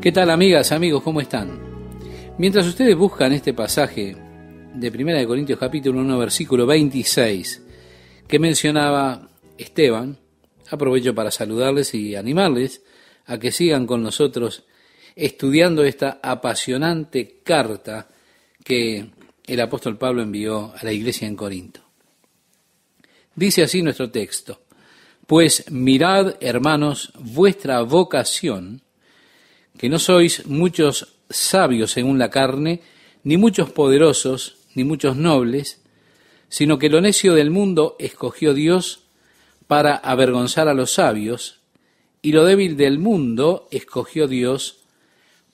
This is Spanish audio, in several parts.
¿Qué tal amigas, amigos? ¿Cómo están? Mientras ustedes buscan este pasaje de 1 de Corintios capítulo 1 versículo 26 que mencionaba Esteban, aprovecho para saludarles y animarles a que sigan con nosotros estudiando esta apasionante carta que el apóstol Pablo envió a la iglesia en Corinto. Dice así nuestro texto, pues mirad, hermanos, vuestra vocación, que no sois muchos sabios según la carne, ni muchos poderosos, ni muchos nobles, sino que lo necio del mundo escogió Dios para avergonzar a los sabios, y lo débil del mundo escogió Dios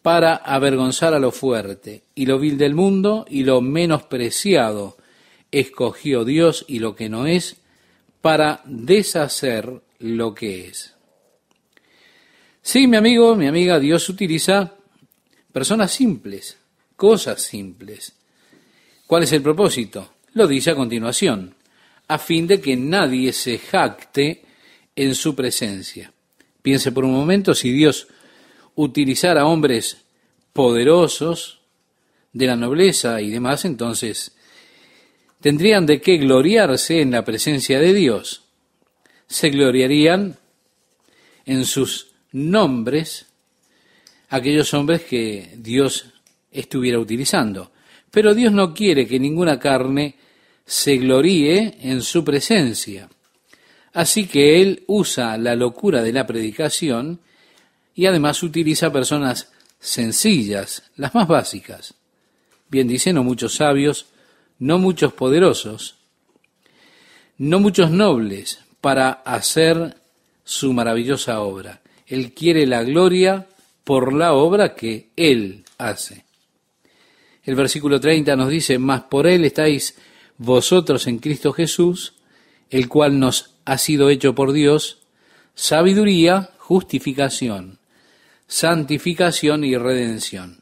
para avergonzar a lo fuerte, y lo vil del mundo y lo menospreciado escogió Dios y lo que no es, para deshacer lo que es. Sí, mi amigo, mi amiga, Dios utiliza personas simples, cosas simples. ¿Cuál es el propósito? Lo dice a continuación, a fin de que nadie se jacte en su presencia. Piense por un momento si Dios utilizara hombres poderosos de la nobleza y demás, entonces tendrían de qué gloriarse en la presencia de Dios. Se gloriarían en sus nombres aquellos hombres que Dios estuviera utilizando. Pero Dios no quiere que ninguna carne se gloríe en su presencia. Así que Él usa la locura de la predicación y además utiliza personas sencillas, las más básicas. Bien dice, no muchos sabios, no muchos poderosos, no muchos nobles para hacer su maravillosa obra. Él quiere la gloria por la obra que Él hace. El versículo 30 nos dice, mas por Él estáis vosotros en Cristo Jesús, el cual nos ha sido hecho por Dios, sabiduría, justificación, santificación y redención.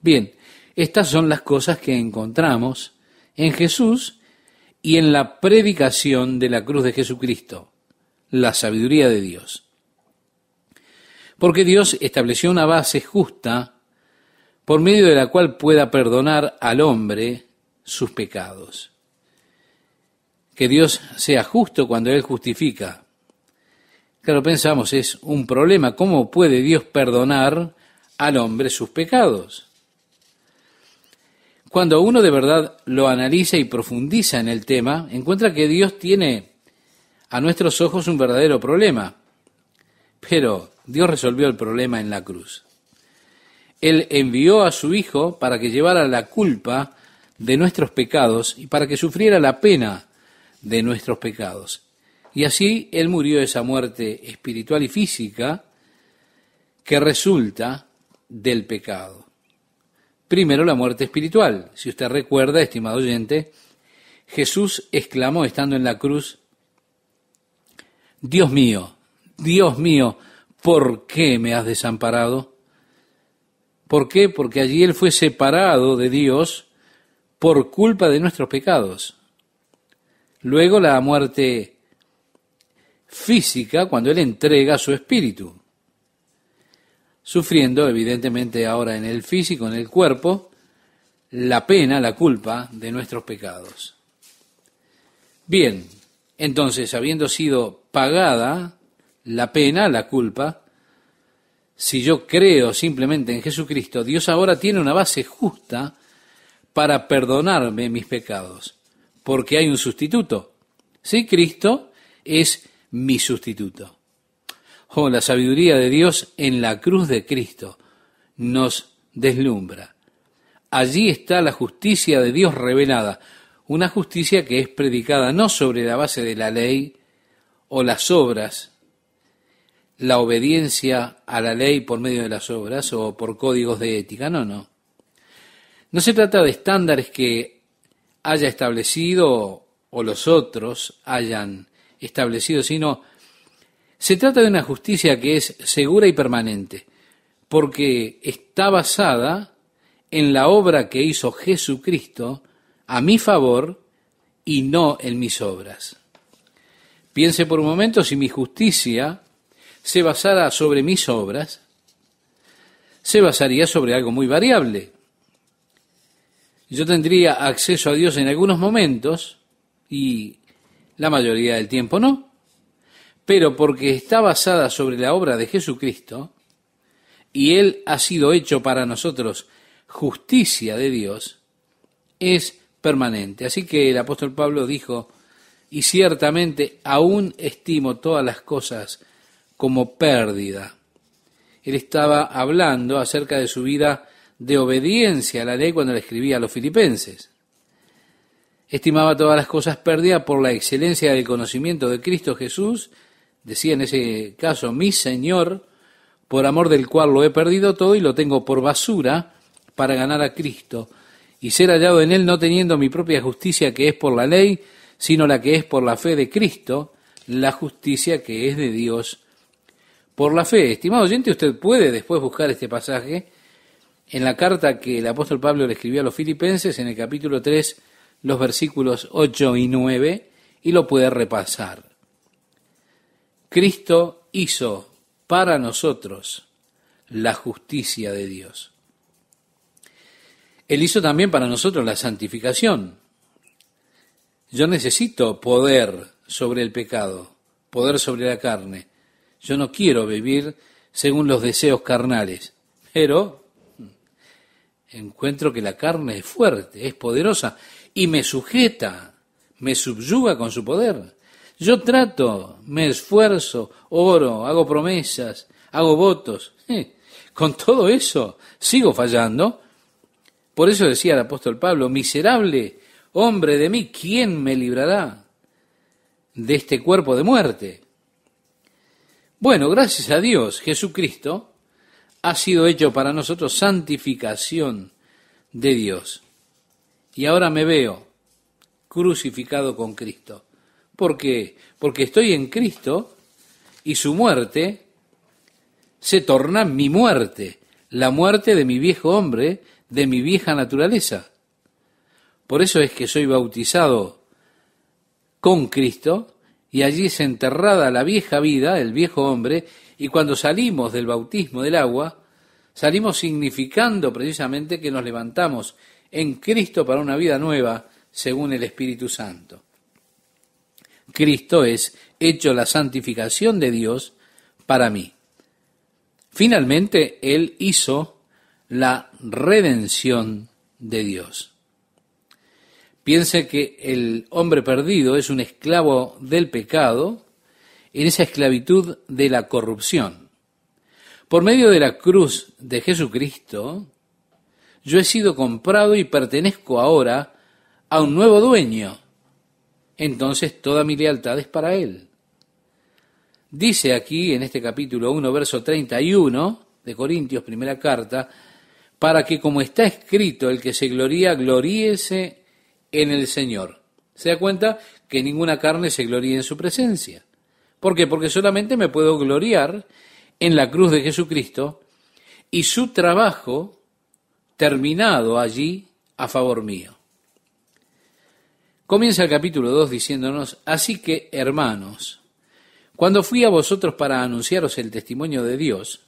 Bien, estas son las cosas que encontramos en Jesús y en la predicación de la cruz de Jesucristo, la sabiduría de Dios. Porque Dios estableció una base justa por medio de la cual pueda perdonar al hombre sus pecados. Que Dios sea justo cuando Él justifica. Claro, pensamos, es un problema. ¿Cómo puede Dios perdonar al hombre sus pecados? Cuando uno de verdad lo analiza y profundiza en el tema, encuentra que Dios tiene a nuestros ojos un verdadero problema. Pero Dios resolvió el problema en la cruz. Él envió a su Hijo para que llevara la culpa de nuestros pecados y para que sufriera la pena de nuestros pecados. Y así Él murió esa muerte espiritual y física que resulta del pecado. Primero la muerte espiritual. Si usted recuerda, estimado oyente, Jesús exclamó estando en la cruz, Dios mío, Dios mío, ¿por qué me has desamparado? ¿Por qué? Porque allí Él fue separado de Dios por culpa de nuestros pecados. Luego la muerte física, cuando Él entrega su espíritu sufriendo evidentemente ahora en el físico, en el cuerpo, la pena, la culpa de nuestros pecados. Bien, entonces, habiendo sido pagada la pena, la culpa, si yo creo simplemente en Jesucristo, Dios ahora tiene una base justa para perdonarme mis pecados, porque hay un sustituto. Sí, Cristo es mi sustituto. Oh, la sabiduría de Dios en la cruz de Cristo nos deslumbra. Allí está la justicia de Dios revelada, una justicia que es predicada no sobre la base de la ley o las obras, la obediencia a la ley por medio de las obras o por códigos de ética, no, no. No se trata de estándares que haya establecido o los otros hayan establecido, sino se trata de una justicia que es segura y permanente, porque está basada en la obra que hizo Jesucristo a mi favor y no en mis obras. Piense por un momento si mi justicia se basara sobre mis obras, se basaría sobre algo muy variable. Yo tendría acceso a Dios en algunos momentos y la mayoría del tiempo no. Pero porque está basada sobre la obra de Jesucristo y Él ha sido hecho para nosotros justicia de Dios, es permanente. Así que el apóstol Pablo dijo, y ciertamente aún estimo todas las cosas como pérdida. Él estaba hablando acerca de su vida de obediencia a la ley cuando le escribía a los filipenses. Estimaba todas las cosas pérdidas por la excelencia del conocimiento de Cristo Jesús, decía en ese caso, mi Señor, por amor del cual lo he perdido todo y lo tengo por basura para ganar a Cristo y ser hallado en él no teniendo mi propia justicia que es por la ley, sino la que es por la fe de Cristo, la justicia que es de Dios por la fe. Estimado oyente, usted puede después buscar este pasaje en la carta que el apóstol Pablo le escribió a los filipenses en el capítulo 3, los versículos 8 y 9, y lo puede repasar. Cristo hizo para nosotros la justicia de Dios. Él hizo también para nosotros la santificación. Yo necesito poder sobre el pecado, poder sobre la carne. Yo no quiero vivir según los deseos carnales, pero encuentro que la carne es fuerte, es poderosa y me sujeta, me subyuga con su poder. Yo trato, me esfuerzo, oro, hago promesas, hago votos. Con todo eso sigo fallando. Por eso decía el apóstol Pablo, miserable hombre de mí, ¿quién me librará de este cuerpo de muerte? Bueno, gracias a Dios, Jesucristo ha sido hecho para nosotros santificación de Dios. Y ahora me veo crucificado con Cristo. ¿Por qué? Porque estoy en Cristo y su muerte se torna mi muerte, la muerte de mi viejo hombre, de mi vieja naturaleza. Por eso es que soy bautizado con Cristo y allí es enterrada la vieja vida, el viejo hombre, y cuando salimos del bautismo del agua, salimos significando precisamente que nos levantamos en Cristo para una vida nueva según el Espíritu Santo. Cristo es hecho la santificación de Dios para mí. Finalmente, Él hizo la redención de Dios. Piense que el hombre perdido es un esclavo del pecado en esa esclavitud de la corrupción. Por medio de la cruz de Jesucristo, yo he sido comprado y pertenezco ahora a un nuevo dueño. Entonces toda mi lealtad es para Él. Dice aquí en este capítulo 1, verso 31 de Corintios, primera carta, para que como está escrito, el que se gloría, gloríese en el Señor. Se da cuenta que ninguna carne se gloría en su presencia. ¿Por qué? Porque solamente me puedo gloriar en la cruz de Jesucristo y su trabajo terminado allí a favor mío. Comienza el capítulo 2 diciéndonos, así que, hermanos, cuando fui a vosotros para anunciaros el testimonio de Dios,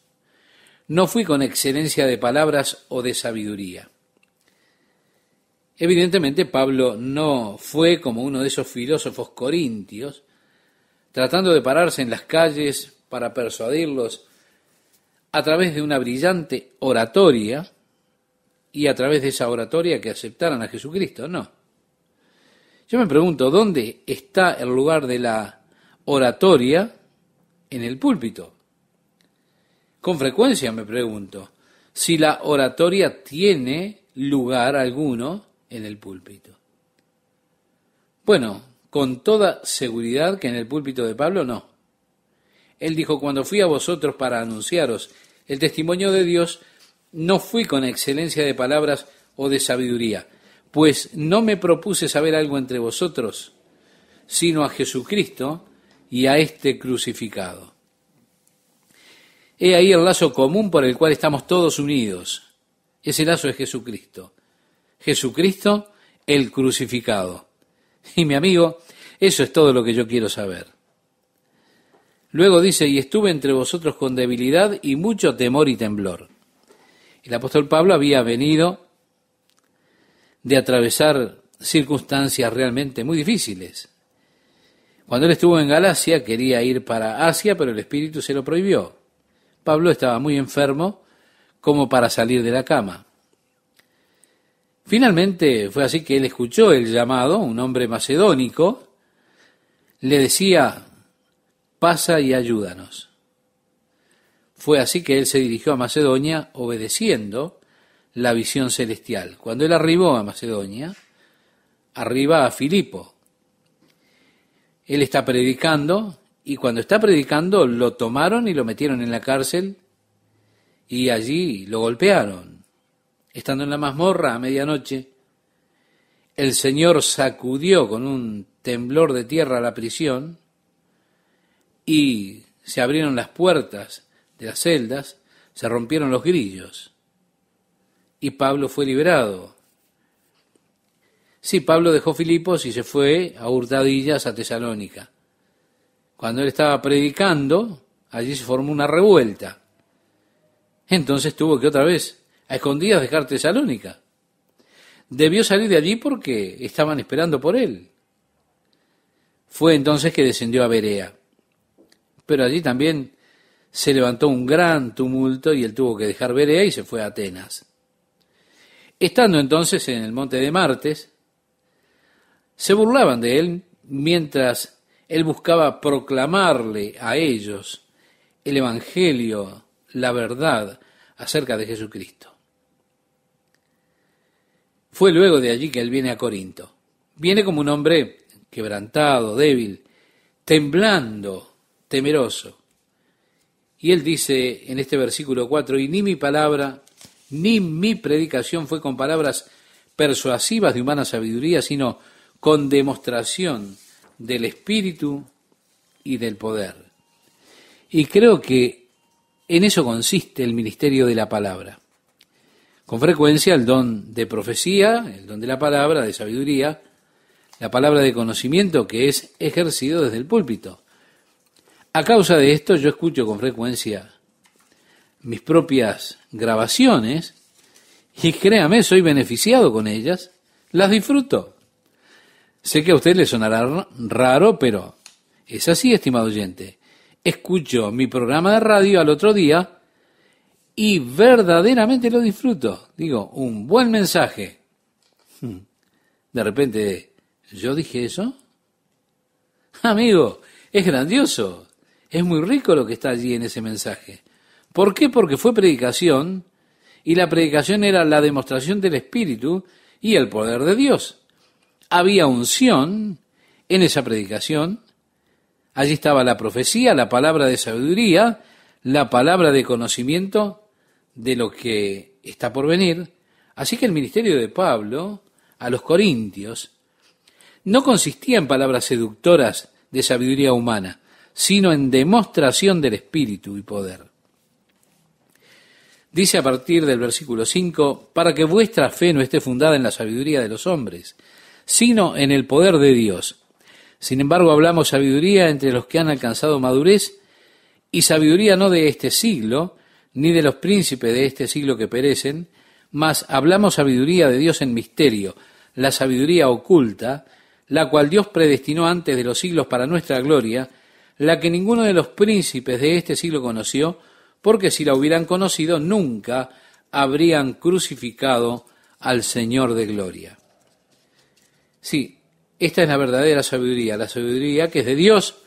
no fui con excelencia de palabras o de sabiduría Evidentemente Pablo no fue como uno de esos filósofos corintios, tratando de pararse en las calles para persuadirlos a través de una brillante oratoria y a través de esa oratoria que aceptaran a Jesucristo. No. Yo me pregunto, ¿dónde está el lugar de la oratoria en el púlpito? Con frecuencia me pregunto si la oratoria tiene lugar alguno en el púlpito. Bueno, con toda seguridad que en el púlpito de Pablo no. Él dijo, cuando fui a vosotros para anunciaros el testimonio de Dios, no fui con excelencia de palabras o de sabiduría, pues no me propuse saber algo entre vosotros, sino a Jesucristo y a este crucificado. He ahí el lazo común por el cual estamos todos unidos. Ese lazo es Jesucristo. Jesucristo el crucificado. Y mi amigo, eso es todo lo que yo quiero saber. Luego dice, y estuve entre vosotros con debilidad y mucho temor y temblor. El apóstol Pablo había venido de atravesar circunstancias realmente muy difíciles. Cuando él estuvo en Galacia quería ir para Asia, pero el Espíritu se lo prohibió. Pablo estaba muy enfermo como para salir de la cama. Finalmente fue así que él escuchó el llamado, un hombre macedónico, le decía, pasa y ayúdanos. Fue así que él se dirigió a Macedonia obedeciendo la visión celestial. Cuando él arribó a Macedonia, arriba a Filipo. Él está predicando y cuando está predicando lo tomaron y lo metieron en la cárcel y allí lo golpearon. Estando en la mazmorra a medianoche, el Señor sacudió con un temblor de tierra la prisión y se abrieron las puertas de las celdas, se rompieron los grillos y Pablo fue liberado. Sí, Pablo dejó Filipos y se fue a hurtadillas a Tesalónica. Cuando él estaba predicando, allí se formó una revuelta. Entonces tuvo que otra vez, a escondidas, dejar Tesalónica. Debió salir de allí porque estaban esperando por él. Fue entonces que descendió a Berea. Pero allí también se levantó un gran tumulto y él tuvo que dejar Berea y se fue a Atenas. Estando entonces en el monte de Martes, se burlaban de él mientras él buscaba proclamarle a ellos el Evangelio, la verdad acerca de Jesucristo. Fue luego de allí que él viene a Corinto. Viene como un hombre quebrantado, débil, temblando, temeroso. Y él dice en este versículo 4, y ni mi palabra, ni mi predicación fue con palabras persuasivas de humana sabiduría, sino con demostración del espíritu y del poder. Y creo que en eso consiste el ministerio de la palabra. Con frecuencia el don de profecía, el don de la palabra, de sabiduría, la palabra de conocimiento que es ejercido desde el púlpito. A causa de esto yo escucho con frecuencia mis propias grabaciones y créame, soy beneficiado con ellas, las disfruto. Sé que a usted le sonará raro, pero es así, estimado oyente. Escucho mi programa de radio al otro día y verdaderamente lo disfruto. Digo, un buen mensaje. Hmm. De repente, ¿yo dije eso? Amigo, es grandioso. Es muy rico lo que está allí en ese mensaje. ¿Por qué? Porque fue predicación y la predicación era la demostración del Espíritu y el poder de Dios había unción en esa predicación. Allí estaba la profecía, la palabra de sabiduría, la palabra de conocimiento de lo que está por venir. Así que el ministerio de Pablo a los corintios no consistía en palabras seductoras de sabiduría humana, sino en demostración del espíritu y poder. Dice a partir del versículo 5, para que vuestra fe no esté fundada en la sabiduría de los hombres, sino en el poder de Dios. Sin embargo, hablamos sabiduría entre los que han alcanzado madurez, y sabiduría no de este siglo, ni de los príncipes de este siglo que perecen, mas hablamos sabiduría de Dios en misterio, la sabiduría oculta, la cual Dios predestinó antes de los siglos para nuestra gloria, la que ninguno de los príncipes de este siglo conoció, porque si la hubieran conocido nunca habrían crucificado al Señor de gloria. Sí, esta es la verdadera sabiduría, la sabiduría que es de Dios,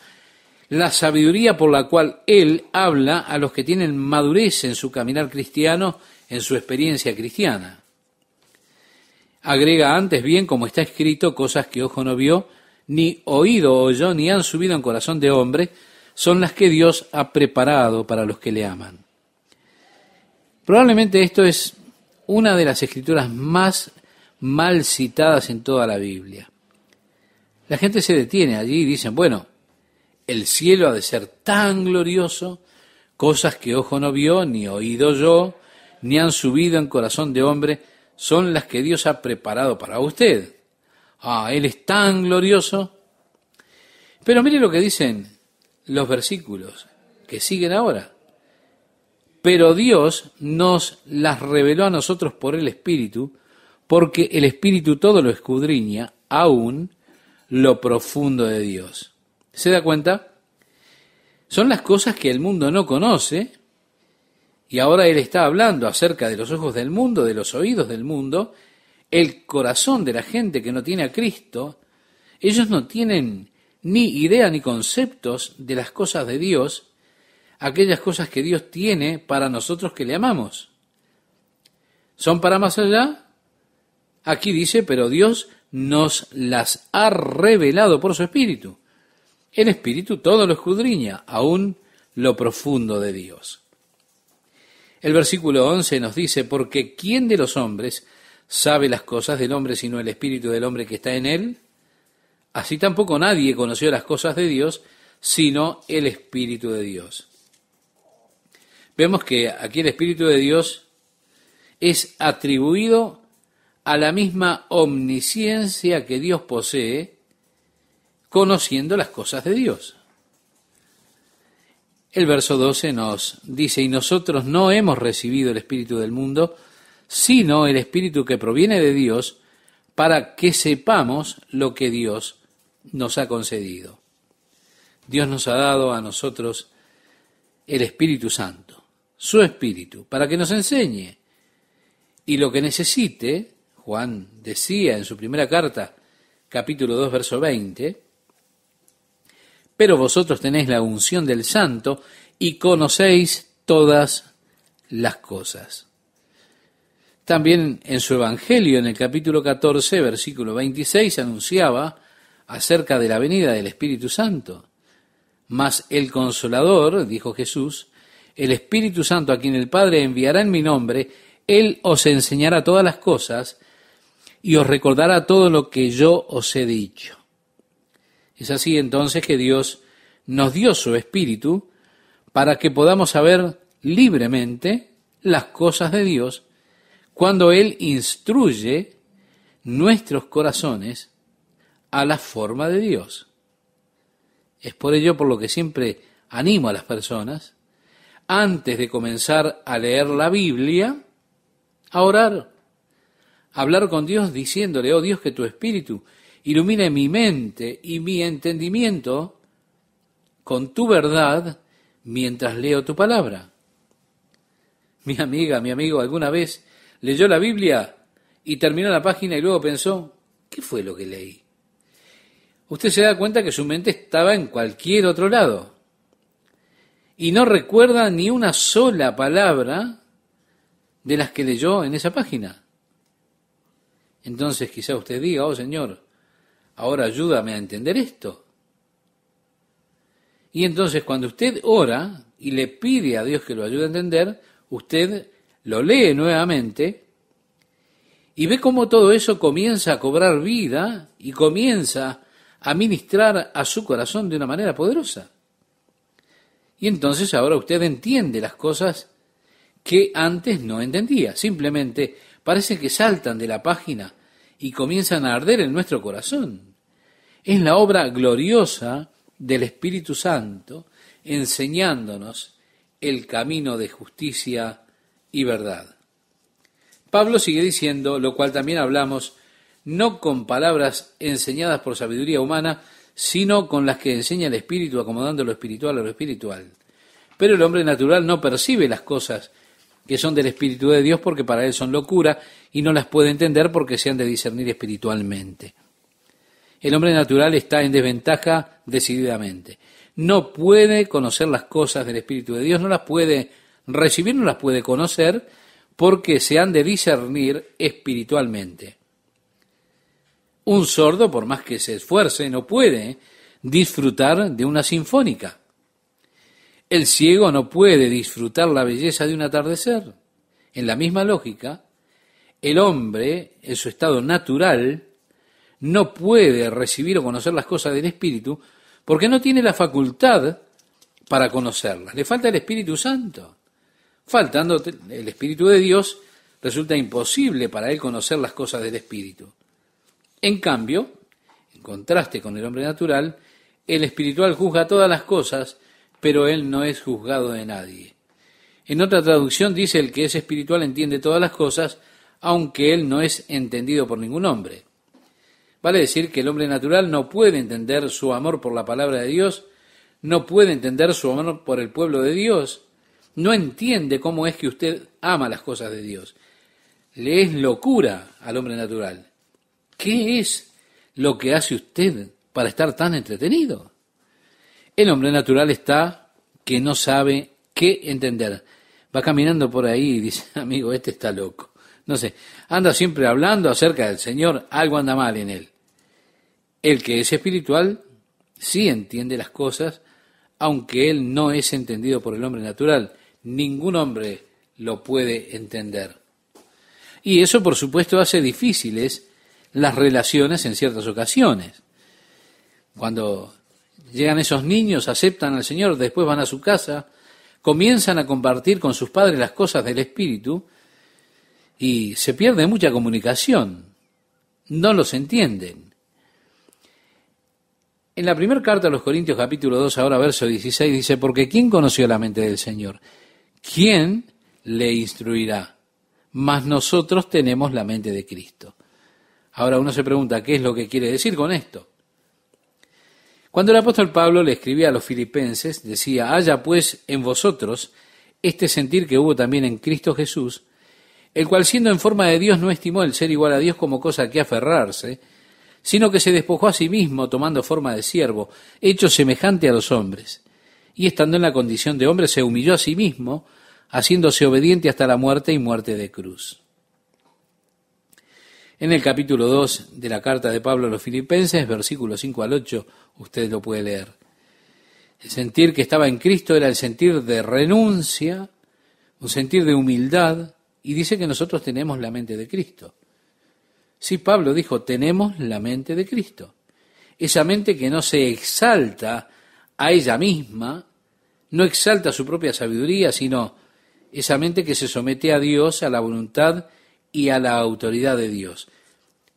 la sabiduría por la cual Él habla a los que tienen madurez en su caminar cristiano, en su experiencia cristiana. Agrega antes bien, como está escrito, cosas que ojo no vio, ni oído oyó, ni han subido en corazón de hombre, son las que Dios ha preparado para los que le aman. Probablemente esto es una de las escrituras más mal citadas en toda la Biblia. La gente se detiene allí y dicen, bueno, el cielo ha de ser tan glorioso, cosas que ojo no vio, ni oído yo, ni han subido en corazón de hombre, son las que Dios ha preparado para usted. Ah, Él es tan glorioso. Pero mire lo que dicen los versículos que siguen ahora. Pero Dios nos las reveló a nosotros por el Espíritu, porque el Espíritu todo lo escudriña, aún lo profundo de Dios. ¿Se da cuenta? Son las cosas que el mundo no conoce, y ahora Él está hablando acerca de los ojos del mundo, de los oídos del mundo, el corazón de la gente que no tiene a Cristo, ellos no tienen ni idea ni conceptos de las cosas de Dios, aquellas cosas que Dios tiene para nosotros que le amamos. ¿Son para más allá? Aquí dice, pero Dios nos las ha revelado por su Espíritu. El Espíritu todo lo escudriña, aún lo profundo de Dios. El versículo 11 nos dice, porque ¿quién de los hombres sabe las cosas del hombre sino el Espíritu del hombre que está en él? Así tampoco nadie conoció las cosas de Dios sino el Espíritu de Dios. Vemos que aquí el Espíritu de Dios es atribuido a la misma omnisciencia que Dios posee, conociendo las cosas de Dios. El verso 12 nos dice, y nosotros no hemos recibido el Espíritu del mundo, sino el Espíritu que proviene de Dios, para que sepamos lo que Dios nos ha concedido. Dios nos ha dado a nosotros el Espíritu Santo, su Espíritu, para que nos enseñe. Y lo que necesite, Juan decía en su primera carta, capítulo 2, verso 20, pero vosotros tenéis la unción del Santo y conocéis todas las cosas. También en su Evangelio, en el capítulo 14, versículo 26, anunciaba acerca de la venida del Espíritu Santo. Mas el consolador, dijo Jesús, el Espíritu Santo a quien el Padre enviará en mi nombre, Él os enseñará todas las cosas y os recordará todo lo que yo os he dicho. Es así entonces que Dios nos dio su Espíritu para que podamos saber libremente las cosas de Dios cuando Él instruye nuestros corazones a la forma de Dios. Es por ello por lo que siempre animo a las personas, antes de comenzar a leer la Biblia, a orar, a hablar con Dios diciéndole, oh Dios, que tu espíritu ilumine mi mente y mi entendimiento con tu verdad mientras leo tu palabra. Mi amiga, mi amigo, alguna vez leyó la Biblia y terminó la página y luego pensó, ¿qué fue lo que leí? Usted se da cuenta que su mente estaba en cualquier otro lado. Y no recuerda ni una sola palabra de las que leyó en esa página. Entonces quizá usted diga, oh Señor, ahora ayúdame a entender esto. Y entonces cuando usted ora y le pide a Dios que lo ayude a entender, usted lo lee nuevamente y ve cómo todo eso comienza a cobrar vida y comienza a ministrar a su corazón de una manera poderosa. Y entonces ahora usted entiende las cosas que antes no entendía. Simplemente parece que saltan de la página y comienzan a arder en nuestro corazón. Es la obra gloriosa del Espíritu Santo enseñándonos el camino de justicia y verdad. Pablo sigue diciendo, lo cual también hablamos no con palabras enseñadas por sabiduría humana, sino con las que enseña el Espíritu, acomodando lo espiritual a lo espiritual. Pero el hombre natural no percibe las cosas que son del Espíritu de Dios porque para él son locura y no las puede entender porque se han de discernir espiritualmente. El hombre natural está en desventaja decididamente. No puede conocer las cosas del Espíritu de Dios, no las puede recibir, no las puede conocer porque se han de discernir espiritualmente. Un sordo, por más que se esfuerce, no puede disfrutar de una sinfónica. El ciego no puede disfrutar la belleza de un atardecer. En la misma lógica, el hombre, en su estado natural, no puede recibir o conocer las cosas del Espíritu porque no tiene la facultad para conocerlas. Le falta el Espíritu Santo. Faltando el Espíritu de Dios, resulta imposible para él conocer las cosas del Espíritu. En cambio, en contraste con el hombre natural, el espiritual juzga todas las cosas, pero él no es juzgado de nadie. En otra traducción dice el que es espiritual entiende todas las cosas, aunque él no es entendido por ningún hombre. Vale decir que el hombre natural no puede entender su amor por la palabra de Dios, no puede entender su amor por el pueblo de Dios, no entiende cómo es que usted ama las cosas de Dios. Le es locura al hombre natural. ¿Qué es lo que hace usted para estar tan entretenido? El hombre natural está que no sabe qué entender. Va caminando por ahí y dice, amigo, este está loco. No sé, anda siempre hablando acerca del Señor, algo anda mal en él. El que es espiritual sí entiende las cosas, aunque él no es entendido por el hombre natural. Ningún hombre lo puede entender. Y eso, por supuesto, hace difíciles las relaciones en ciertas ocasiones. Cuando llegan esos niños, aceptan al Señor, después van a su casa, comienzan a compartir con sus padres las cosas del Espíritu y se pierde mucha comunicación. No los entienden. En la primera carta a los Corintios capítulo 2, ahora verso 16, dice, porque ¿quién conoció la mente del Señor? ¿Quién le instruirá? Mas nosotros tenemos la mente de Cristo. Ahora uno se pregunta, ¿qué es lo que quiere decir con esto? Cuando el apóstol Pablo le escribía a los filipenses, decía, haya pues en vosotros este sentir que hubo también en Cristo Jesús, el cual siendo en forma de Dios no estimó el ser igual a Dios como cosa que aferrarse, sino que se despojó a sí mismo tomando forma de siervo, hecho semejante a los hombres, y estando en la condición de hombre se humilló a sí mismo, haciéndose obediente hasta la muerte y muerte de cruz. En el capítulo 2 de la carta de Pablo a los filipenses, versículos 5 al 8, usted lo puede leer. El sentir que estaba en Cristo era el sentir de renuncia, un sentir de humildad, y dice que nosotros tenemos la mente de Cristo. Sí, Pablo dijo, tenemos la mente de Cristo. Esa mente que no se exalta a ella misma, no exalta su propia sabiduría, sino esa mente que se somete a Dios, a la voluntad y a la autoridad de Dios.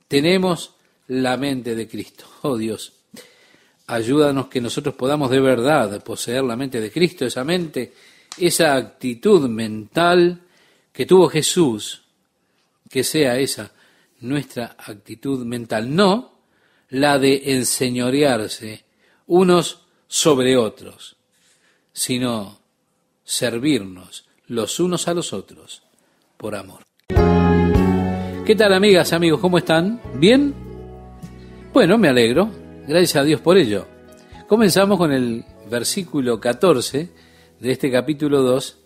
Tenemos la mente de Cristo. Oh Dios, ayúdanos que nosotros podamos de verdad poseer la mente de Cristo, esa mente, esa actitud mental que tuvo Jesús, que sea esa nuestra actitud mental, no la de enseñorearse unos sobre otros, sino servirnos los unos a los otros por amor. ¿Qué tal amigas, amigos? ¿Cómo están? ¿Bien? Bueno, me alegro. Gracias a Dios por ello. Comenzamos con el versículo 14 de este capítulo 2,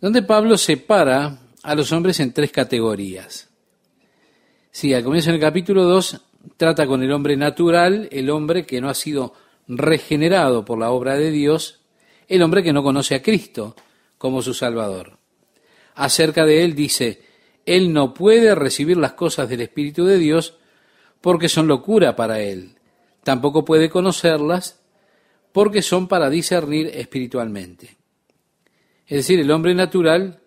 donde Pablo separa a los hombres en tres categorías. Sí, al comienzo del capítulo 2 trata con el hombre natural, el hombre que no ha sido regenerado por la obra de Dios, el hombre que no conoce a Cristo como su Salvador. Acerca de él dice, él no puede recibir las cosas del Espíritu de Dios porque son locura para él. Tampoco puede conocerlas porque son para discernir espiritualmente. Es decir, el hombre natural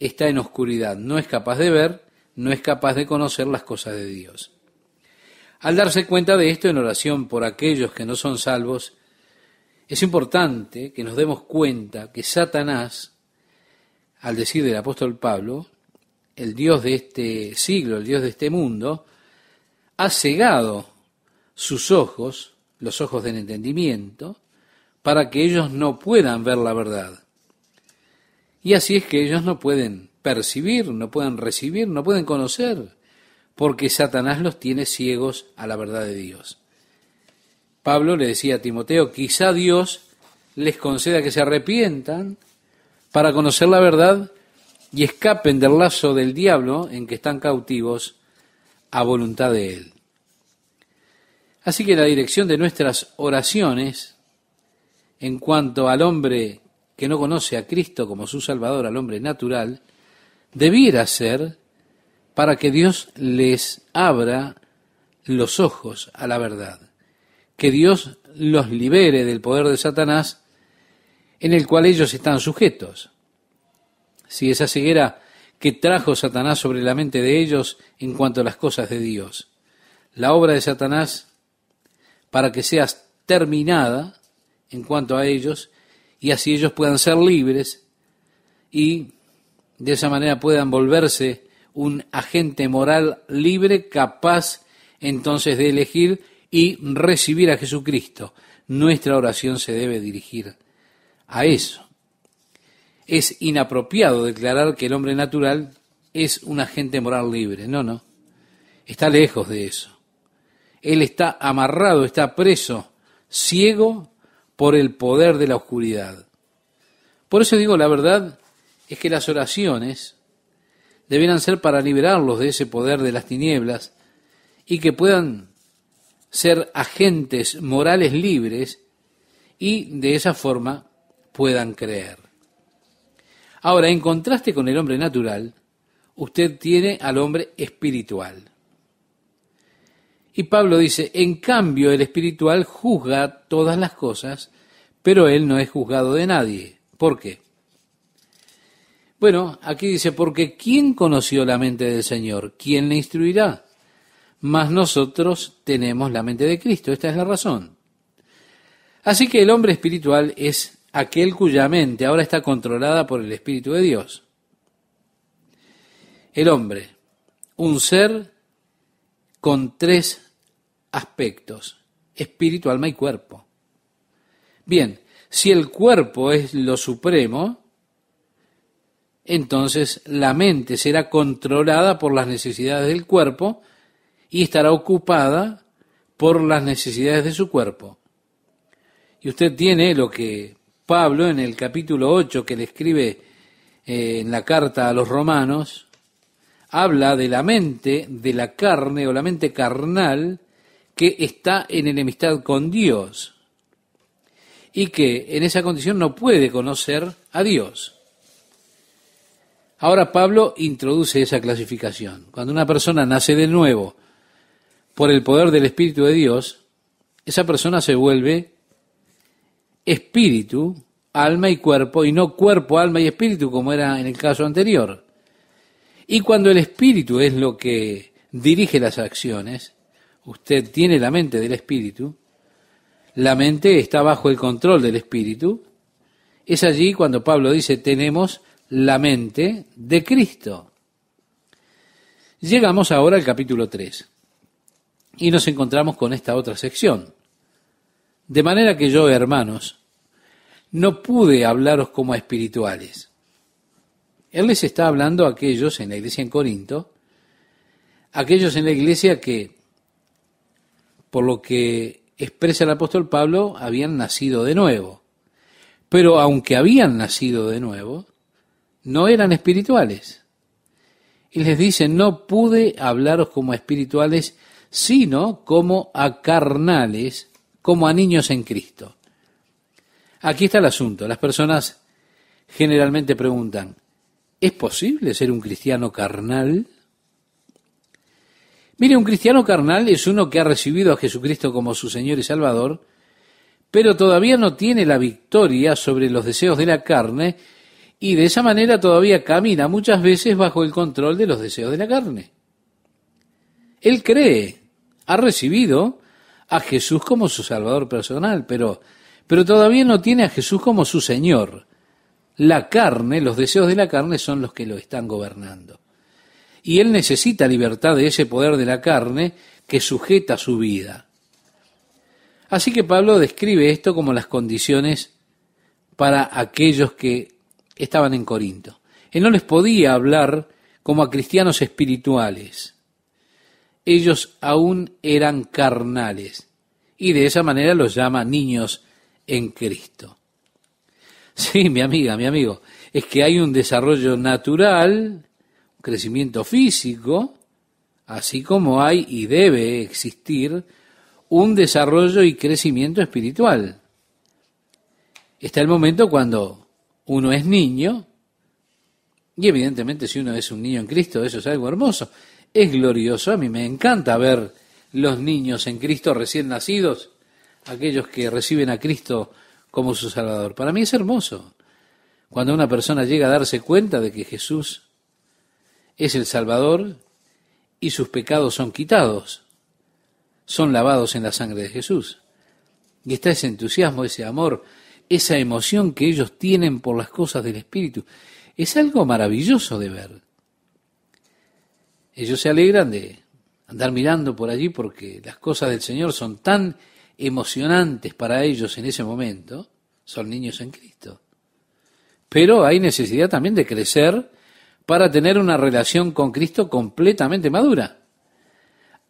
está en oscuridad, no es capaz de ver, no es capaz de conocer las cosas de Dios. Al darse cuenta de esto en oración por aquellos que no son salvos, es importante que nos demos cuenta que Satanás, al decir del apóstol Pablo, el Dios de este siglo, el Dios de este mundo, ha cegado sus ojos, los ojos del entendimiento, para que ellos no puedan ver la verdad. Y así es que ellos no pueden percibir, no pueden recibir, no pueden conocer, porque Satanás los tiene ciegos a la verdad de Dios. Pablo le decía a Timoteo, quizá Dios les conceda que se arrepientan para conocer la verdad y escapen del lazo del diablo en que están cautivos a voluntad de Él. Así que la dirección de nuestras oraciones en cuanto al hombre que no conoce a Cristo como su Salvador, al hombre natural, debiera ser para que Dios les abra los ojos a la verdad, que Dios los libere del poder de Satanás en el cual ellos están sujetos si esa ceguera que trajo Satanás sobre la mente de ellos en cuanto a las cosas de Dios. La obra de Satanás para que seas terminada en cuanto a ellos y así ellos puedan ser libres y de esa manera puedan volverse un agente moral libre capaz entonces de elegir y recibir a Jesucristo. Nuestra oración se debe dirigir a eso. Es inapropiado declarar que el hombre natural es un agente moral libre. No, no. Está lejos de eso. Él está amarrado, está preso, ciego por el poder de la oscuridad. Por eso digo, la verdad es que las oraciones debieran ser para liberarlos de ese poder de las tinieblas y que puedan ser agentes morales libres y de esa forma puedan creer. Ahora, en contraste con el hombre natural, usted tiene al hombre espiritual. Y Pablo dice, en cambio el espiritual juzga todas las cosas, pero él no es juzgado de nadie. ¿Por qué? Bueno, aquí dice, porque ¿quién conoció la mente del Señor? ¿Quién le instruirá? Mas nosotros tenemos la mente de Cristo, esta es la razón. Así que el hombre espiritual es aquel cuya mente ahora está controlada por el Espíritu de Dios. El hombre, un ser con tres aspectos, espíritu, alma y cuerpo. Bien, si el cuerpo es lo supremo, entonces la mente será controlada por las necesidades del cuerpo y estará ocupada por las necesidades de su cuerpo. Y usted tiene lo que Pablo en el capítulo 8 que le escribe eh, en la carta a los romanos, habla de la mente, de la carne o la mente carnal, que está en enemistad con Dios y que en esa condición no puede conocer a Dios. Ahora Pablo introduce esa clasificación. Cuando una persona nace de nuevo por el poder del Espíritu de Dios, esa persona se vuelve espíritu, alma y cuerpo, y no cuerpo, alma y espíritu como era en el caso anterior. Y cuando el espíritu es lo que dirige las acciones, usted tiene la mente del Espíritu, la mente está bajo el control del Espíritu, es allí cuando Pablo dice tenemos la mente de Cristo. Llegamos ahora al capítulo 3 y nos encontramos con esta otra sección. De manera que yo, hermanos, no pude hablaros como a espirituales. Él les está hablando a aquellos en la iglesia en Corinto, aquellos en la iglesia que por lo que expresa el apóstol Pablo, habían nacido de nuevo. Pero aunque habían nacido de nuevo, no eran espirituales. Y les dice, no pude hablaros como a espirituales, sino como a carnales, como a niños en Cristo. Aquí está el asunto. Las personas generalmente preguntan, ¿es posible ser un cristiano carnal? Mire, un cristiano carnal es uno que ha recibido a Jesucristo como su Señor y Salvador, pero todavía no tiene la victoria sobre los deseos de la carne y de esa manera todavía camina muchas veces bajo el control de los deseos de la carne. Él cree, ha recibido a Jesús como su Salvador personal, pero, pero todavía no tiene a Jesús como su Señor. La carne, los deseos de la carne son los que lo están gobernando y él necesita libertad de ese poder de la carne que sujeta su vida. Así que Pablo describe esto como las condiciones para aquellos que estaban en Corinto. Él no les podía hablar como a cristianos espirituales. Ellos aún eran carnales y de esa manera los llama niños en Cristo. Sí, mi amiga, mi amigo, es que hay un desarrollo natural crecimiento físico, así como hay y debe existir un desarrollo y crecimiento espiritual. Está el momento cuando uno es niño, y evidentemente si uno es un niño en Cristo, eso es algo hermoso, es glorioso, a mí me encanta ver los niños en Cristo recién nacidos, aquellos que reciben a Cristo como su Salvador. Para mí es hermoso cuando una persona llega a darse cuenta de que Jesús es el Salvador y sus pecados son quitados, son lavados en la sangre de Jesús. y está ese entusiasmo, ese amor, esa emoción que ellos tienen por las cosas del Espíritu. Es algo maravilloso de ver. Ellos se alegran de andar mirando por allí porque las cosas del Señor son tan emocionantes para ellos en ese momento, son niños en Cristo. Pero hay necesidad también de crecer para tener una relación con Cristo completamente madura.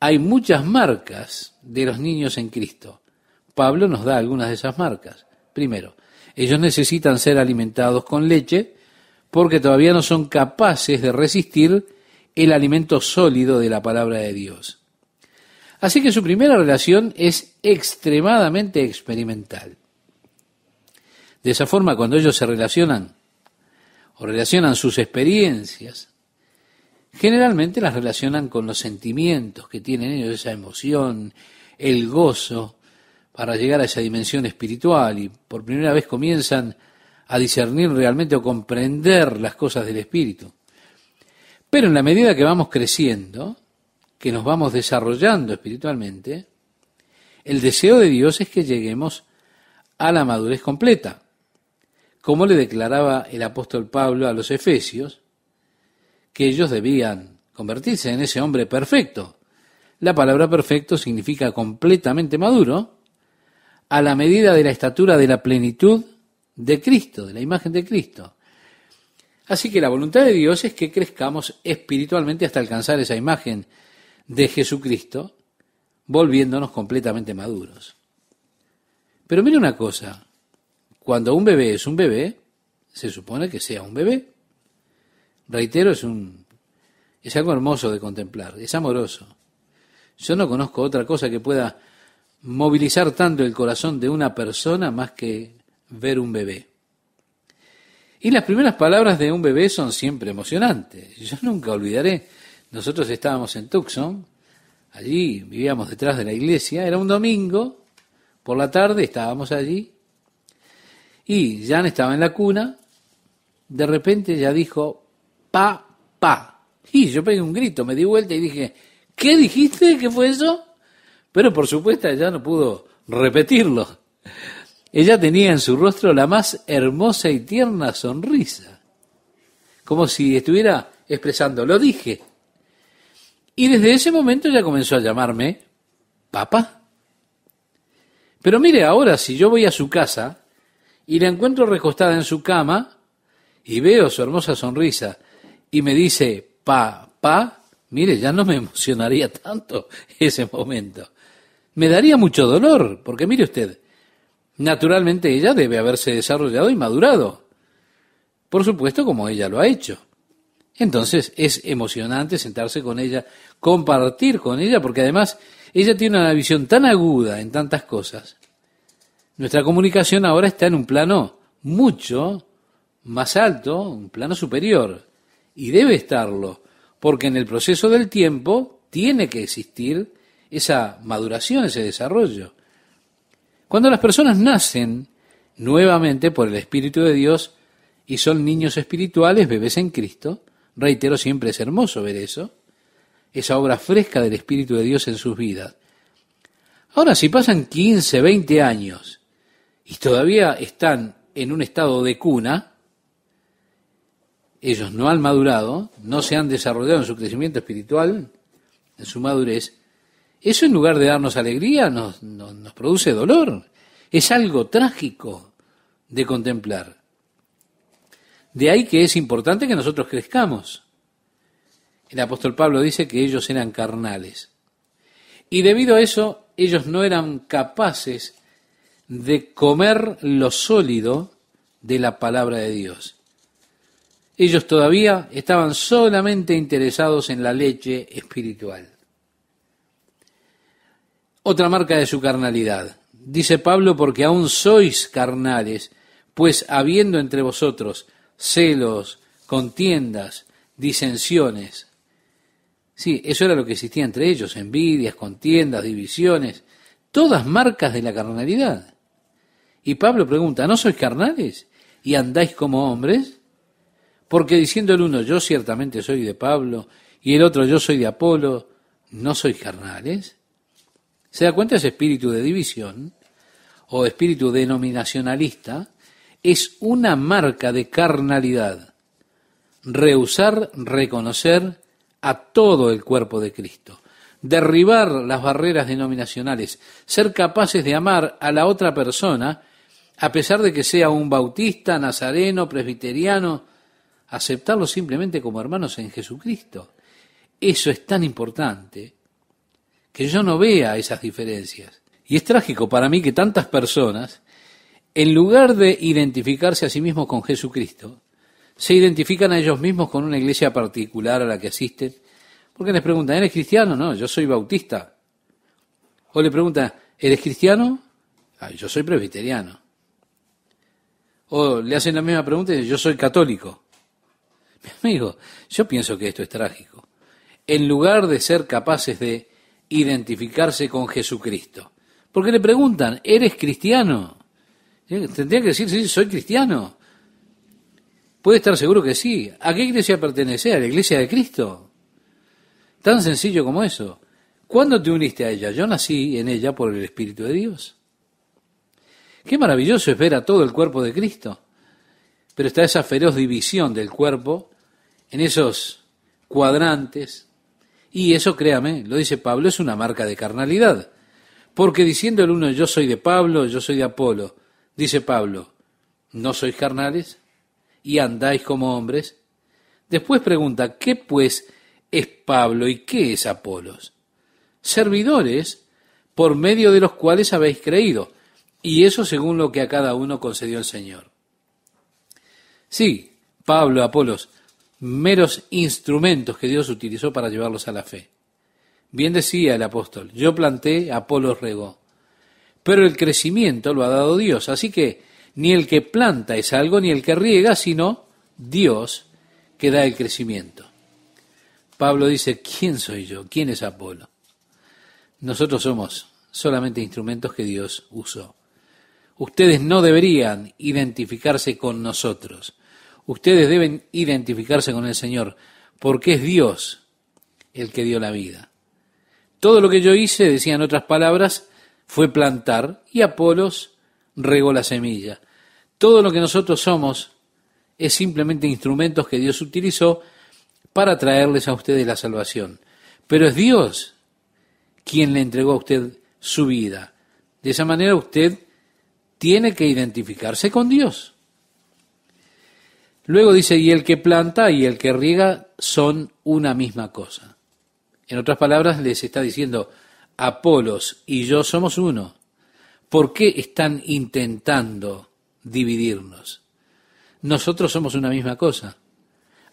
Hay muchas marcas de los niños en Cristo. Pablo nos da algunas de esas marcas. Primero, ellos necesitan ser alimentados con leche porque todavía no son capaces de resistir el alimento sólido de la palabra de Dios. Así que su primera relación es extremadamente experimental. De esa forma, cuando ellos se relacionan o relacionan sus experiencias, generalmente las relacionan con los sentimientos que tienen ellos, esa emoción, el gozo, para llegar a esa dimensión espiritual y por primera vez comienzan a discernir realmente o comprender las cosas del espíritu. Pero en la medida que vamos creciendo, que nos vamos desarrollando espiritualmente, el deseo de Dios es que lleguemos a la madurez completa, como le declaraba el apóstol Pablo a los Efesios, que ellos debían convertirse en ese hombre perfecto. La palabra perfecto significa completamente maduro, a la medida de la estatura de la plenitud de Cristo, de la imagen de Cristo. Así que la voluntad de Dios es que crezcamos espiritualmente hasta alcanzar esa imagen de Jesucristo, volviéndonos completamente maduros. Pero mire una cosa, cuando un bebé es un bebé, se supone que sea un bebé. Reitero, es un es algo hermoso de contemplar, es amoroso. Yo no conozco otra cosa que pueda movilizar tanto el corazón de una persona más que ver un bebé. Y las primeras palabras de un bebé son siempre emocionantes. Yo nunca olvidaré, nosotros estábamos en Tucson, allí vivíamos detrás de la iglesia, era un domingo, por la tarde estábamos allí, y Jan estaba en la cuna, de repente ya dijo, pa, pa. Y yo pegué un grito, me di vuelta y dije, ¿qué dijiste? ¿Qué fue eso? Pero por supuesto ya no pudo repetirlo. Ella tenía en su rostro la más hermosa y tierna sonrisa, como si estuviera expresando, lo dije. Y desde ese momento ya comenzó a llamarme papá. Pero mire, ahora si yo voy a su casa y la encuentro recostada en su cama y veo su hermosa sonrisa y me dice papá, mire, ya no me emocionaría tanto ese momento. Me daría mucho dolor, porque mire usted, Naturalmente ella debe haberse desarrollado y madurado. Por supuesto, como ella lo ha hecho. Entonces es emocionante sentarse con ella, compartir con ella, porque además ella tiene una visión tan aguda en tantas cosas. Nuestra comunicación ahora está en un plano mucho más alto, un plano superior, y debe estarlo, porque en el proceso del tiempo tiene que existir esa maduración, ese desarrollo. Cuando las personas nacen nuevamente por el Espíritu de Dios y son niños espirituales, bebés en Cristo, reitero, siempre es hermoso ver eso, esa obra fresca del Espíritu de Dios en sus vidas. Ahora, si pasan 15, 20 años y todavía están en un estado de cuna, ellos no han madurado, no se han desarrollado en su crecimiento espiritual, en su madurez, eso en lugar de darnos alegría nos, nos, produce dolor. Es algo trágico de contemplar. De ahí que es importante que nosotros crezcamos. El apóstol Pablo dice que ellos eran carnales. Y debido a eso, ellos no eran capaces de comer lo sólido de la palabra de Dios. Ellos todavía estaban solamente interesados en la leche espiritual otra marca de su carnalidad. Dice Pablo, porque aún sois carnales, pues habiendo entre vosotros celos, contiendas, disensiones. Sí, eso era lo que existía entre ellos, envidias, contiendas, divisiones, todas marcas de la carnalidad. Y Pablo pregunta, ¿no sois carnales y andáis como hombres? Porque diciendo el uno, yo ciertamente soy de Pablo, y el otro, yo soy de Apolo, ¿no sois carnales? ¿Se da cuenta ese espíritu de división? o espíritu denominacionalista es una marca de carnalidad. Rehusar reconocer a todo el cuerpo de Cristo, derribar las barreras denominacionales, ser capaces de amar a la otra persona a pesar de que sea un bautista, nazareno, presbiteriano, aceptarlo simplemente como hermanos en Jesucristo. Eso es tan importante que yo no vea esas diferencias. Y es trágico para mí que tantas personas, en lugar de identificarse a sí mismos con Jesucristo, se identifican a ellos mismos con una iglesia particular a la que asisten, porque les preguntan, ¿eres cristiano? No, yo soy bautista. O le preguntan, ¿eres cristiano? Yo soy presbiteriano. O le hacen la misma pregunta y yo soy católico. Mi amigo, yo pienso que esto es trágico. En lugar de ser capaces de identificarse con Jesucristo. Porque le preguntan, ¿eres cristiano? Tendría que decir, sí, soy cristiano. Puede estar seguro que sí. ¿A qué iglesia pertenece? ¿A la iglesia de Cristo? Tan sencillo como eso. ¿Cuándo te uniste a ella? Yo nací en ella por el Espíritu de Dios. Qué maravilloso es ver a todo el cuerpo de Cristo. Pero está esa feroz división del cuerpo en esos cuadrantes. Y eso, créame, lo dice Pablo, es una marca de carnalidad. Porque diciendo el uno, yo soy de Pablo, yo soy de Apolo, dice Pablo, ¿no sois carnales? y andáis como hombres? Después pregunta, ¿qué pues es Pablo y qué es Apolos? Servidores por medio de los cuales habéis creído, y eso según lo que a cada uno concedió el Señor. Sí, Pablo, Apolos, meros instrumentos que Dios utilizó para llevarlos a la fe. Bien decía el apóstol, yo planté, Apolos regó, pero el crecimiento lo ha dado Dios, así que ni el que planta es algo, ni el que riega, sino Dios que da el crecimiento. Pablo dice, ¿quién soy yo? ¿Quién es Apolo? Nosotros somos solamente instrumentos que Dios usó. Ustedes no deberían identificarse con nosotros. Ustedes deben identificarse con el Señor, porque es Dios el que dio la vida. Todo lo que yo hice, decían otras palabras, fue plantar y Apolos regó la semilla. Todo lo que nosotros somos es simplemente instrumentos que Dios utilizó para traerles a ustedes la salvación. Pero es Dios quien le entregó a usted su vida. De esa manera usted tiene que identificarse con Dios. Luego dice, y el que planta y el que riega son una misma cosa. En otras palabras, les está diciendo, Apolos y yo somos uno. ¿Por qué están intentando dividirnos. Nosotros somos una misma cosa,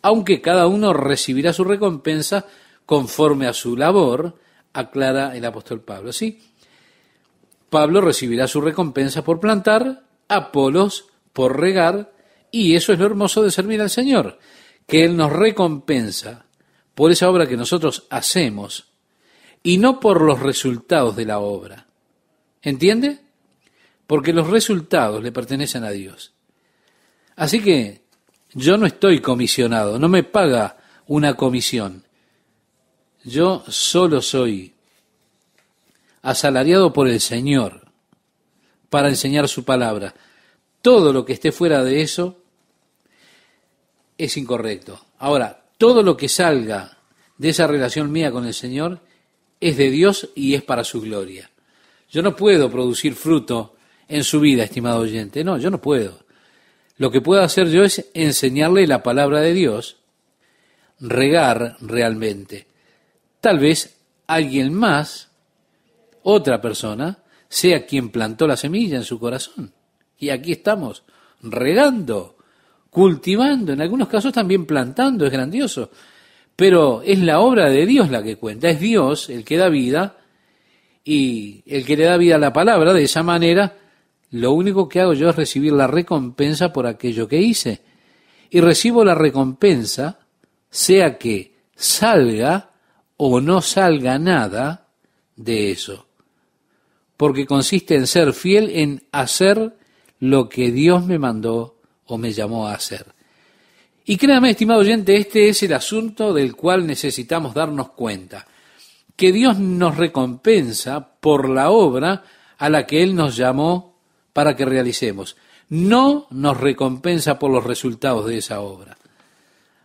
aunque cada uno recibirá su recompensa conforme a su labor, aclara el apóstol Pablo. Sí, Pablo recibirá su recompensa por plantar, Apolos por regar, y eso es lo hermoso de servir al Señor, que Él nos recompensa por esa obra que nosotros hacemos y no por los resultados de la obra. ¿Entiende? porque los resultados le pertenecen a Dios. Así que yo no estoy comisionado, no me paga una comisión. Yo solo soy asalariado por el Señor para enseñar su palabra. Todo lo que esté fuera de eso es incorrecto. Ahora, todo lo que salga de esa relación mía con el Señor es de Dios y es para su gloria. Yo no puedo producir fruto en su vida, estimado oyente. No, yo no puedo. Lo que puedo hacer yo es enseñarle la palabra de Dios, regar realmente. Tal vez alguien más, otra persona, sea quien plantó la semilla en su corazón. Y aquí estamos, regando, cultivando, en algunos casos también plantando, es grandioso. Pero es la obra de Dios la que cuenta, es Dios el que da vida y el que le da vida a la palabra, de esa manera lo único que hago yo es recibir la recompensa por aquello que hice. Y recibo la recompensa, sea que salga o no salga nada de eso. Porque consiste en ser fiel en hacer lo que Dios me mandó o me llamó a hacer. Y créame, estimado oyente, este es el asunto del cual necesitamos darnos cuenta, que Dios nos recompensa por la obra a la que Él nos llamó para que realicemos. No nos recompensa por los resultados de esa obra.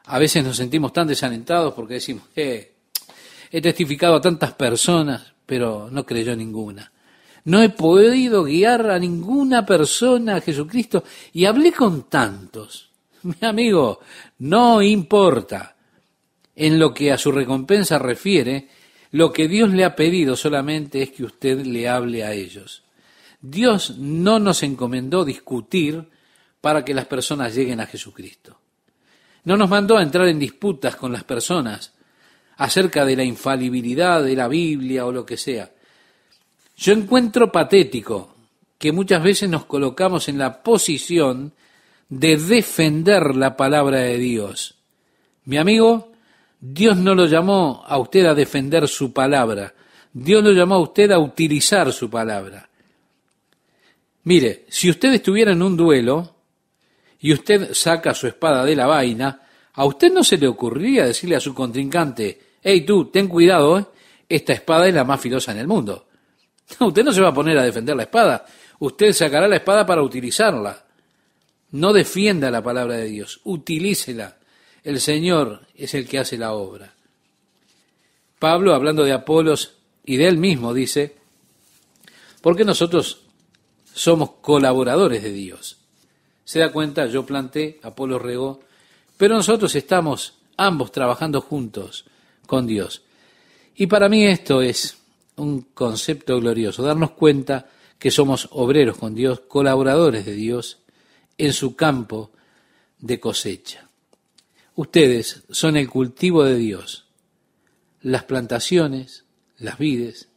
A veces nos sentimos tan desalentados porque decimos, eh, he testificado a tantas personas, pero no creyó ninguna. No he podido guiar a ninguna persona a Jesucristo y hablé con tantos. Mi amigo, no importa. En lo que a su recompensa refiere, lo que Dios le ha pedido solamente es que usted le hable a ellos. Dios no nos encomendó discutir para que las personas lleguen a Jesucristo. No nos mandó a entrar en disputas con las personas acerca de la infalibilidad de la Biblia o lo que sea. Yo encuentro patético que muchas veces nos colocamos en la posición de defender la palabra de Dios. Mi amigo, Dios no lo llamó a usted a defender su palabra, Dios lo llamó a usted a utilizar su palabra. Mire, si usted estuviera en un duelo y usted saca su espada de la vaina, a usted no se le ocurriría decirle a su contrincante, hey tú, ten cuidado, ¿eh? esta espada es la más filosa en el mundo. usted no se va a poner a defender la espada, usted sacará la espada para utilizarla. No defienda la palabra de Dios, utilícela. El Señor es el que hace la obra. Pablo, hablando de Apolos y de él mismo, dice, porque nosotros somos colaboradores de Dios. Se da cuenta, yo planté, Apolo regó, pero nosotros estamos ambos trabajando juntos con Dios. Y para mí esto es un concepto glorioso, darnos cuenta que somos obreros con Dios, colaboradores de Dios en su campo de cosecha. Ustedes son el cultivo de Dios, las plantaciones, las vides.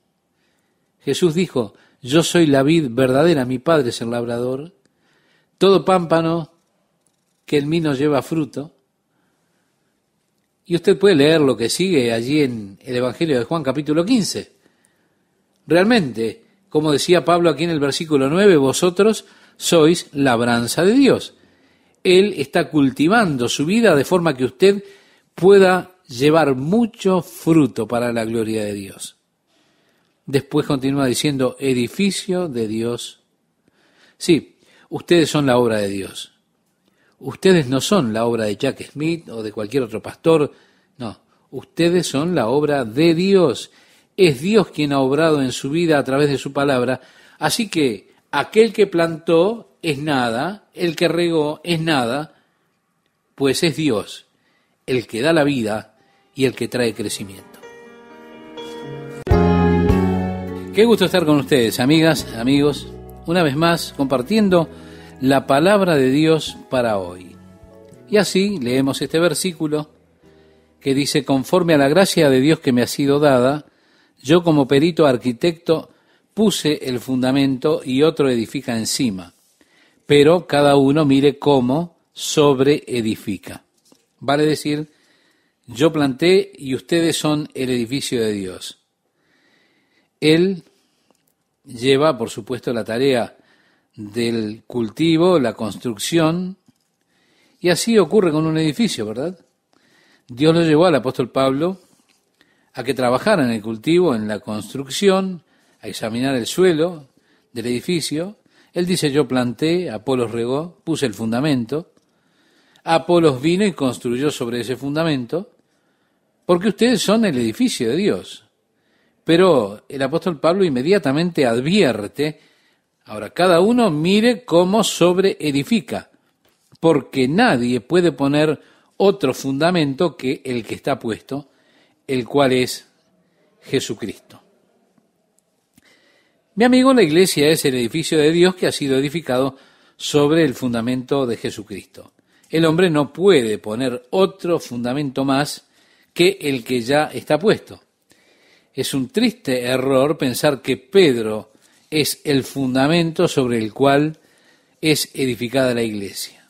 Jesús dijo, yo soy la vid verdadera, mi padre es el labrador. Todo pámpano que en mí lleva fruto. Y usted puede leer lo que sigue allí en el Evangelio de Juan capítulo 15. Realmente, como decía Pablo aquí en el versículo 9, vosotros sois labranza de Dios. Él está cultivando su vida de forma que usted pueda llevar mucho fruto para la gloria de Dios. Después continúa diciendo, edificio de Dios. Sí, ustedes son la obra de Dios. Ustedes no son la obra de Jack Smith o de cualquier otro pastor. No, ustedes son la obra de Dios. Es Dios quien ha obrado en su vida a través de su palabra. Así que aquel que plantó es nada, el que regó es nada, pues es Dios el que da la vida y el que trae crecimiento. Qué gusto estar con ustedes, amigas, amigos, una vez más compartiendo la palabra de Dios para hoy. Y así leemos este versículo que dice, conforme a la gracia de Dios que me ha sido dada, yo como perito arquitecto puse el fundamento y otro edifica encima, pero cada uno mire cómo sobre edifica. Vale decir, yo planté y ustedes son el edificio de Dios. Él lleva, por supuesto, la tarea del cultivo, la construcción, y así ocurre con un edificio, ¿verdad? Dios lo llevó al apóstol Pablo a que trabajara en el cultivo, en la construcción, a examinar el suelo del edificio. Él dice, yo planté, Apolos regó, puse el fundamento, Apolos vino y construyó sobre ese fundamento, porque ustedes son el edificio de Dios. Pero el apóstol Pablo inmediatamente advierte, ahora cada uno mire cómo sobre edifica, porque nadie puede poner otro fundamento que el que está puesto, el cual es Jesucristo. Mi amigo, la iglesia es el edificio de Dios que ha sido edificado sobre el fundamento de Jesucristo. El hombre no puede poner otro fundamento más que el que ya está puesto. Es un triste error pensar que Pedro es el fundamento sobre el cual es edificada la iglesia.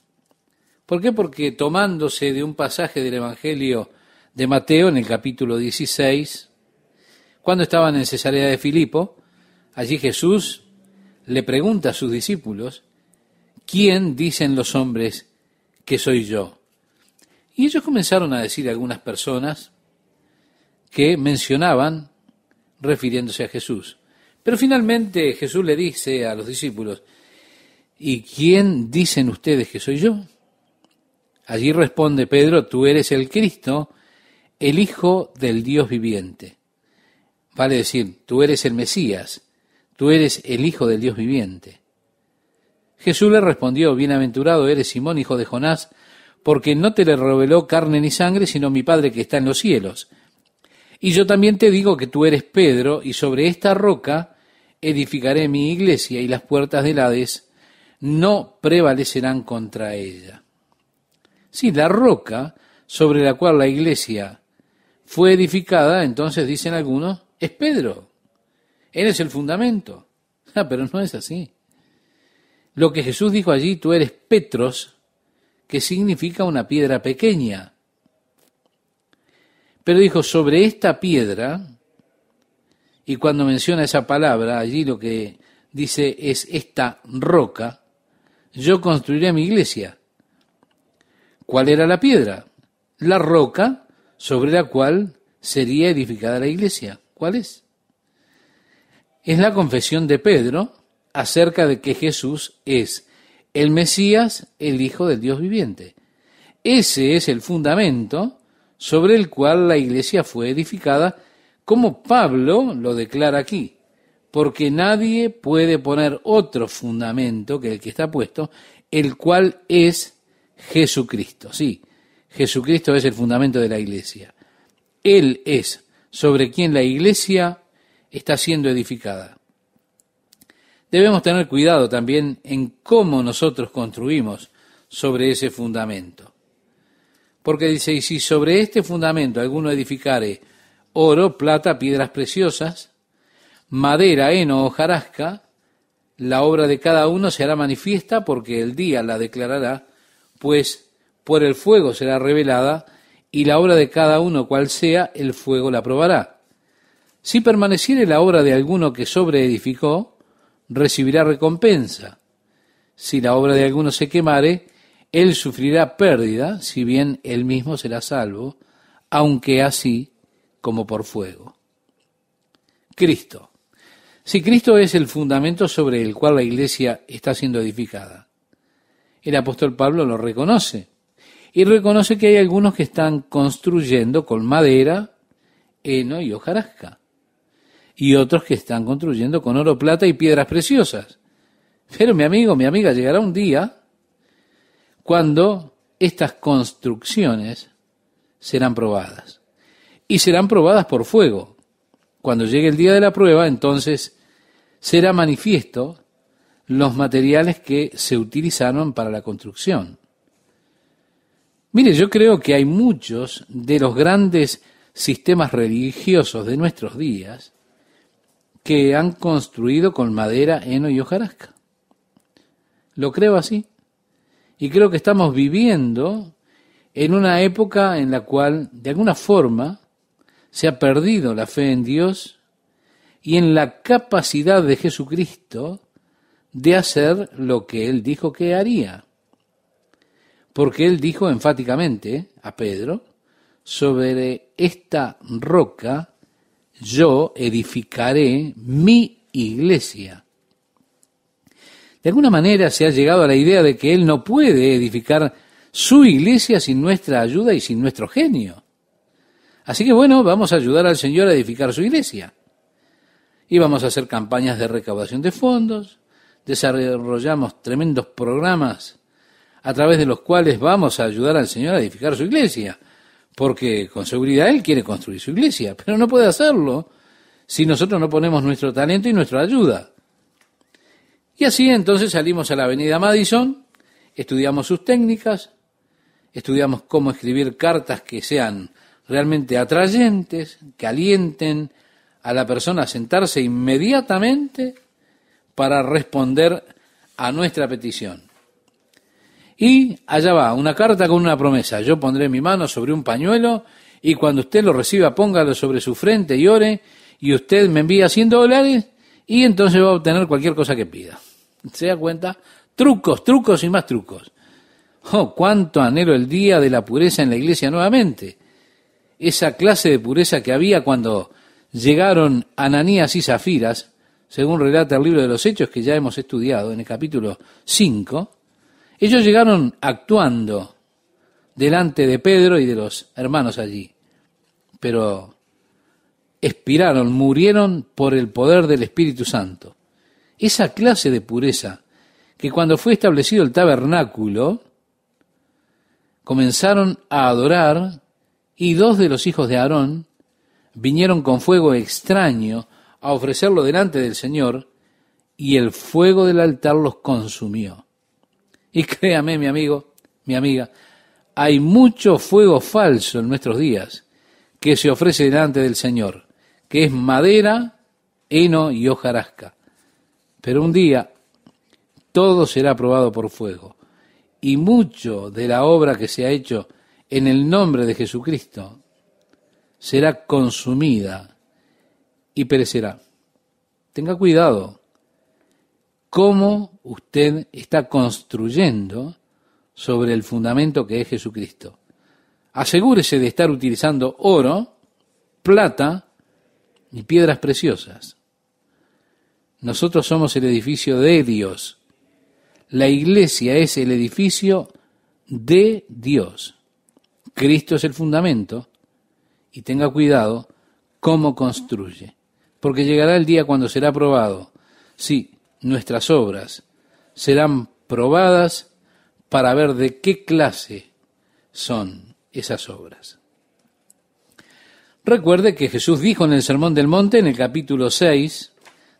¿Por qué? Porque tomándose de un pasaje del Evangelio de Mateo en el capítulo 16, cuando estaban en Cesarea de Filipo, allí Jesús le pregunta a sus discípulos, ¿quién dicen los hombres que soy yo? Y ellos comenzaron a decir algunas personas que mencionaban refiriéndose a Jesús. Pero finalmente Jesús le dice a los discípulos, ¿y quién dicen ustedes que soy yo? Allí responde Pedro, tú eres el Cristo, el Hijo del Dios viviente. Vale decir, tú eres el Mesías, tú eres el Hijo del Dios viviente. Jesús le respondió, bienaventurado eres Simón, hijo de Jonás, porque no te le reveló carne ni sangre, sino mi Padre que está en los cielos. Y yo también te digo que tú eres Pedro, y sobre esta roca edificaré mi iglesia, y las puertas del Hades no prevalecerán contra ella. Sí, la roca sobre la cual la iglesia fue edificada, entonces dicen algunos, es Pedro. Él es el fundamento. Ah, pero no es así. Lo que Jesús dijo allí, tú eres Petros, que significa una piedra pequeña. Pero dijo, sobre esta piedra, y cuando menciona esa palabra, allí lo que dice es esta roca, yo construiré mi iglesia. ¿Cuál era la piedra? La roca sobre la cual sería edificada la iglesia. ¿Cuál es? Es la confesión de Pedro acerca de que Jesús es el Mesías, el Hijo del Dios viviente. Ese es el fundamento sobre el cual la iglesia fue edificada, como Pablo lo declara aquí, porque nadie puede poner otro fundamento que el que está puesto, el cual es Jesucristo. Sí, Jesucristo es el fundamento de la iglesia. Él es sobre quien la iglesia está siendo edificada debemos tener cuidado también en cómo nosotros construimos sobre ese fundamento. Porque dice, y si sobre este fundamento alguno edificare oro, plata, piedras preciosas, madera, heno o jarasca, la obra de cada uno será manifiesta porque el día la declarará, pues por el fuego será revelada, y la obra de cada uno cual sea, el fuego la probará. Si permaneciere la obra de alguno que sobreedificó, recibirá recompensa. Si la obra de alguno se quemare, él sufrirá pérdida, si bien él mismo será salvo, aunque así como por fuego. Cristo. Si Cristo es el fundamento sobre el cual la iglesia está siendo edificada. El apóstol Pablo lo reconoce y reconoce que hay algunos que están construyendo con madera, heno y hojarasca y otros que están construyendo con oro, plata y piedras preciosas. Pero mi amigo, mi amiga, llegará un día cuando estas construcciones serán probadas. Y serán probadas por fuego. Cuando llegue el día de la prueba, entonces será manifiesto los materiales que se utilizaron para la construcción. Mire, yo creo que hay muchos de los grandes sistemas religiosos de nuestros días que han construido con madera, heno y hojarasca. Lo creo así. Y creo que estamos viviendo en una época en la cual, de alguna forma, se ha perdido la fe en Dios y en la capacidad de Jesucristo de hacer lo que Él dijo que haría. Porque Él dijo enfáticamente a Pedro, sobre esta roca yo edificaré mi iglesia. De alguna manera se ha llegado a la idea de que Él no puede edificar su iglesia sin nuestra ayuda y sin nuestro genio. Así que bueno, vamos a ayudar al Señor a edificar su iglesia. Y vamos a hacer campañas de recaudación de fondos, desarrollamos tremendos programas a través de los cuales vamos a ayudar al Señor a edificar su iglesia porque con seguridad Él quiere construir su iglesia, pero no puede hacerlo si nosotros no ponemos nuestro talento y nuestra ayuda. Y así entonces salimos a la avenida Madison, estudiamos sus técnicas, estudiamos cómo escribir cartas que sean realmente atrayentes, que alienten a la persona a sentarse inmediatamente para responder a nuestra petición. Y allá va, una carta con una promesa. Yo pondré mi mano sobre un pañuelo y cuando usted lo reciba póngalo sobre su frente y ore y usted me envía 100 dólares y entonces va a obtener cualquier cosa que pida. ¿Se da cuenta? Trucos, trucos y más trucos. Oh, cuánto anhelo el día de la pureza en la iglesia nuevamente. Esa clase de pureza que había cuando llegaron Ananías y Zafiras según relata el libro de los Hechos que ya hemos estudiado en el capítulo 5, ellos llegaron actuando delante de Pedro y de los hermanos allí, pero expiraron, murieron por el poder del Espíritu Santo. Esa clase de pureza que cuando fue establecido el tabernáculo, comenzaron a adorar y dos de los hijos de Aarón vinieron con fuego extraño a ofrecerlo delante del Señor y el fuego del altar los consumió. Y créame, mi amigo, mi amiga, hay mucho fuego falso en nuestros días que se ofrece delante del Señor, que es madera, heno y hojarasca. Pero un día todo será probado por fuego. Y mucho de la obra que se ha hecho en el nombre de Jesucristo será consumida y perecerá. Tenga cuidado cómo usted está construyendo sobre el fundamento que es Jesucristo. Asegúrese de estar utilizando oro, plata y piedras preciosas. Nosotros somos el edificio de Dios. La iglesia es el edificio de Dios. Cristo es el fundamento y tenga cuidado cómo construye, porque llegará el día cuando será probado. Sí, nuestras obras serán probadas para ver de qué clase son esas obras. Recuerde que Jesús dijo en el Sermón del Monte, en el capítulo 6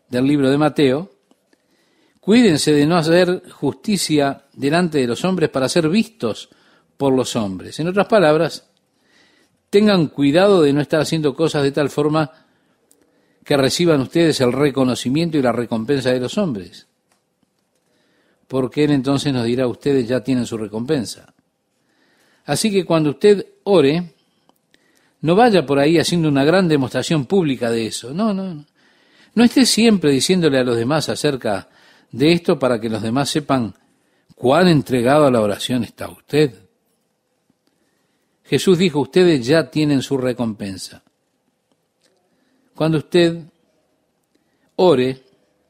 del libro de Mateo, cuídense de no hacer justicia delante de los hombres para ser vistos por los hombres. En otras palabras, tengan cuidado de no estar haciendo cosas de tal forma que reciban ustedes el reconocimiento y la recompensa de los hombres. Porque Él entonces nos dirá, ustedes ya tienen su recompensa. Así que cuando usted ore, no vaya por ahí haciendo una gran demostración pública de eso. No, no, no. No esté siempre diciéndole a los demás acerca de esto para que los demás sepan cuán entregado a la oración está usted. Jesús dijo, ustedes ya tienen su recompensa. Cuando usted ore,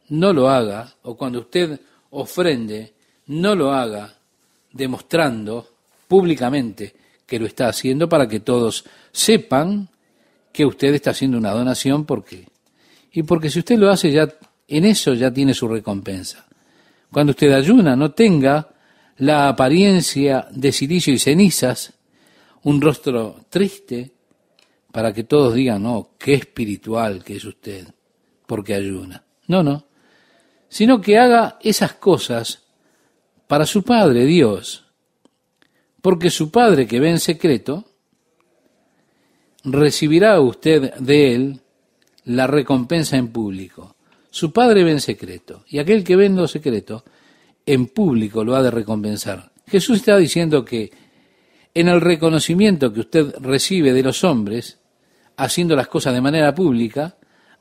no lo haga, o cuando usted ofrende, no lo haga demostrando públicamente que lo está haciendo para que todos sepan que usted está haciendo una donación porque y porque si usted lo hace ya en eso ya tiene su recompensa. Cuando usted ayuna, no tenga la apariencia de silicio y cenizas un rostro triste para que todos digan, no, qué espiritual que es usted, porque ayuna. No, no, sino que haga esas cosas para su Padre Dios, porque su Padre que ve en secreto, recibirá usted de él la recompensa en público. Su Padre ve en secreto, y aquel que ve en lo secreto, en público lo ha de recompensar. Jesús está diciendo que en el reconocimiento que usted recibe de los hombres, haciendo las cosas de manera pública,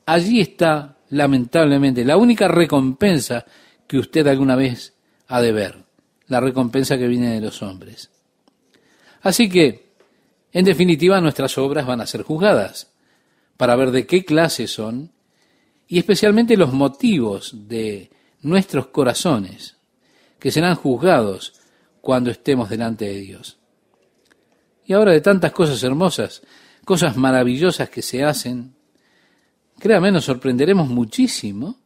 allí está, lamentablemente, la única recompensa que usted alguna vez ha de ver, la recompensa que viene de los hombres. Así que, en definitiva, nuestras obras van a ser juzgadas para ver de qué clase son y especialmente los motivos de nuestros corazones, que serán juzgados cuando estemos delante de Dios. Y ahora de tantas cosas hermosas, cosas maravillosas que se hacen, créame, nos sorprenderemos muchísimo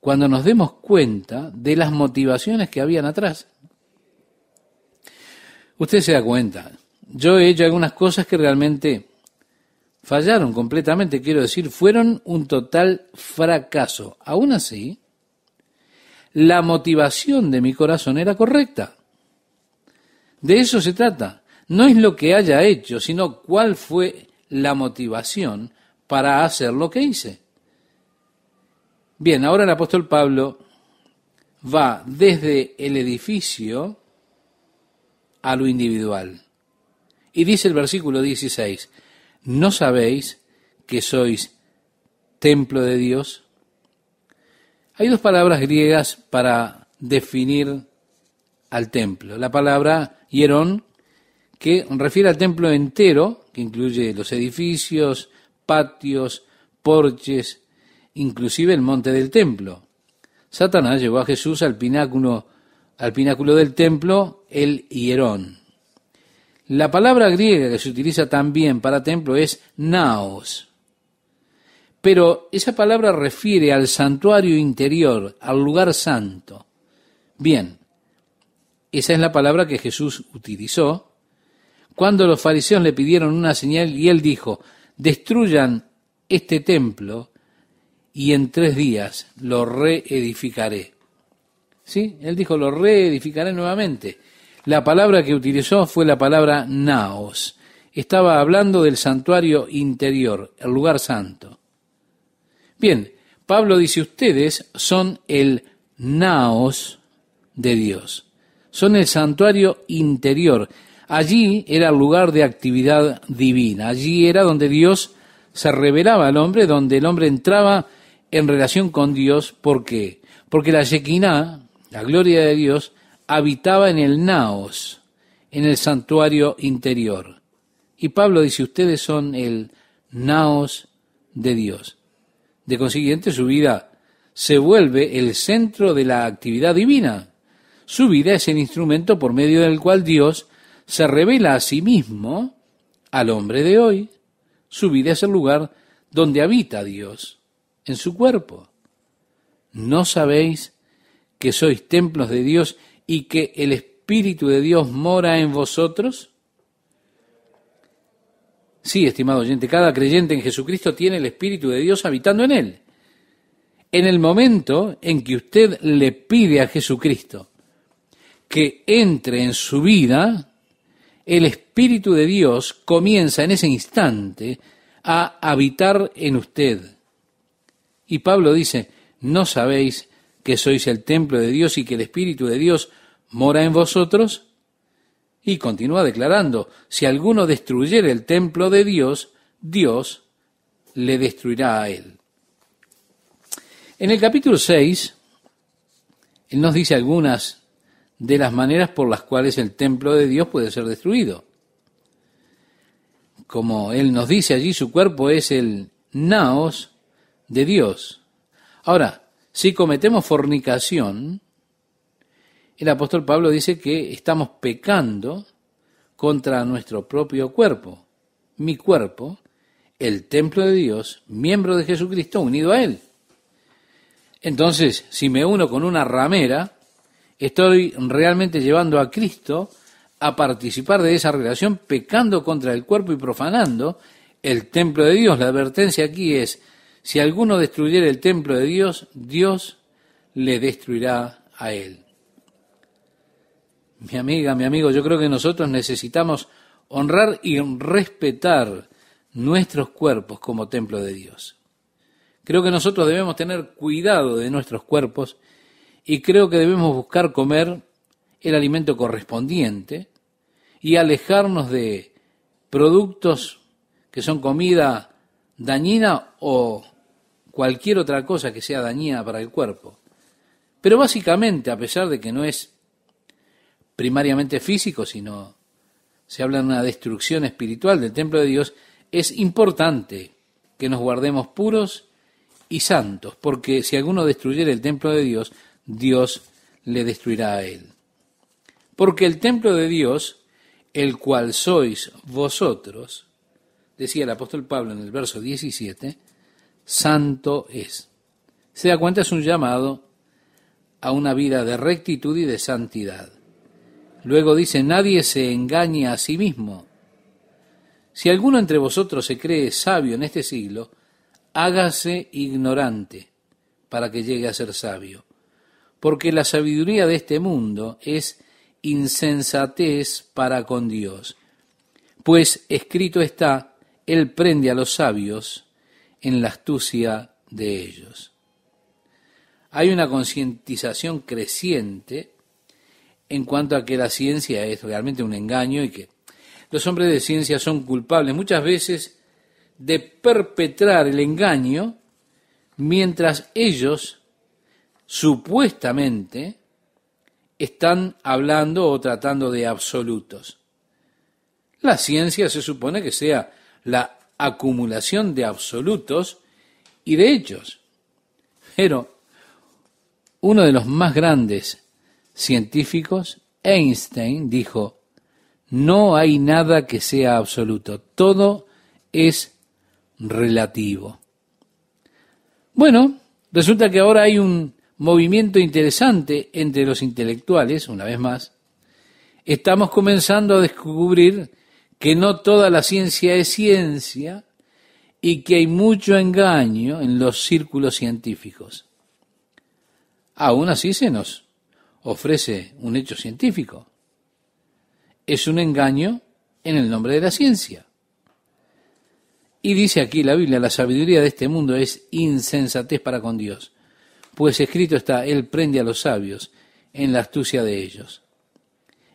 cuando nos demos cuenta de las motivaciones que habían atrás. Usted se da cuenta, yo he hecho algunas cosas que realmente fallaron completamente, quiero decir, fueron un total fracaso. Aún así, la motivación de mi corazón era correcta. De eso se trata no es lo que haya hecho, sino cuál fue la motivación para hacer lo que hice. Bien, ahora el apóstol Pablo va desde el edificio a lo individual. Y dice el versículo 16, ¿no sabéis que sois templo de Dios? Hay dos palabras griegas para definir al templo. La palabra hierón, que refiere al templo entero, que incluye los edificios, patios, porches inclusive el monte del templo. Satanás llevó a Jesús al pináculo, al pináculo del templo, el hierón. La palabra griega que se utiliza también para templo es naos. Pero esa palabra refiere al santuario interior, al lugar santo. Bien, esa es la palabra que Jesús utilizó cuando los fariseos le pidieron una señal y él dijo, destruyan este templo y en tres días lo reedificaré. ¿Sí? Él dijo, lo reedificaré nuevamente. La palabra que utilizó fue la palabra naos. Estaba hablando del santuario interior, el lugar santo. Bien, Pablo dice, ustedes son el naos de Dios. Son el santuario interior. Allí era el lugar de actividad divina. Allí era donde Dios se revelaba al hombre, donde el hombre entraba en relación con Dios. ¿Por qué? Porque la Shekinah, la gloria de Dios, habitaba en el naos, en el santuario interior. Y Pablo dice, ustedes son el naos de Dios. De consiguiente, su vida se vuelve el centro de la actividad divina. Su vida es el instrumento por medio del cual Dios se revela a sí mismo al hombre de hoy. Su vida es el lugar donde habita Dios, en su cuerpo. ¿No sabéis que sois templos de Dios y que el Espíritu de Dios mora en vosotros? Sí, estimado oyente, cada creyente en Jesucristo tiene el Espíritu de Dios habitando en él. En el momento en que usted le pide a Jesucristo que entre en su vida, el Espíritu de Dios comienza en ese instante a habitar en usted. Y Pablo dice, ¿no sabéis que sois el templo de Dios y que el Espíritu de Dios mora en vosotros? Y continúa declarando, si alguno destruyere el templo de Dios, Dios le destruirá a él. En el capítulo 6, él nos dice algunas de las maneras por las cuales el templo de Dios puede ser destruido. Como él nos dice allí, su cuerpo es el naos de Dios. Ahora, si cometemos fornicación, el apóstol Pablo dice que estamos pecando contra nuestro propio cuerpo. Mi cuerpo, el templo de Dios, miembro de Jesucristo, unido a Él. Entonces, si me uno con una ramera, estoy realmente llevando a Cristo a participar de esa relación, pecando contra el cuerpo y profanando el templo de Dios. La advertencia aquí es, si alguno destruyera el templo de Dios, Dios le destruirá a él. Mi amiga, mi amigo, yo creo que nosotros necesitamos honrar y respetar nuestros cuerpos como templo de Dios. Creo que nosotros debemos tener cuidado de nuestros cuerpos y creo que debemos buscar comer el alimento correspondiente y alejarnos de productos que son comida dañina o cualquier otra cosa que sea dañina para el cuerpo. Pero básicamente, a pesar de que no es primariamente físico, sino se habla de una destrucción espiritual del templo de Dios, es importante que nos guardemos puros y santos, porque si alguno destruyera el templo de Dios, Dios le destruirá a él. Porque el templo de Dios, el cual sois vosotros, decía el apóstol Pablo en el verso 17, santo es. Se da cuenta, es un llamado a una vida de rectitud y de santidad. Luego dice, nadie se engañe a sí mismo. Si alguno entre vosotros se cree sabio en este siglo, hágase ignorante para que llegue a ser sabio porque la sabiduría de este mundo es insensatez para con Dios. Pues escrito está, Él prende a los sabios en la astucia de ellos. Hay una concientización creciente en cuanto a que la ciencia es realmente un engaño y que los hombres de ciencia son culpables muchas veces de perpetrar el engaño mientras ellos supuestamente están hablando o tratando de absolutos. La ciencia se supone que sea la acumulación de absolutos y de hechos. Pero uno de los más grandes científicos, Einstein, dijo, no hay nada que sea absoluto, todo es relativo. Bueno, resulta que ahora hay un movimiento interesante entre los intelectuales, una vez más. Estamos comenzando a descubrir que no toda la ciencia es ciencia y que hay mucho engaño en los círculos científicos. Aún así se nos ofrece un hecho científico. Es un engaño en el nombre de la ciencia. Y dice aquí la Biblia, la sabiduría de este mundo es insensatez para con Dios, pues escrito está, Él prende a los sabios en la astucia de ellos.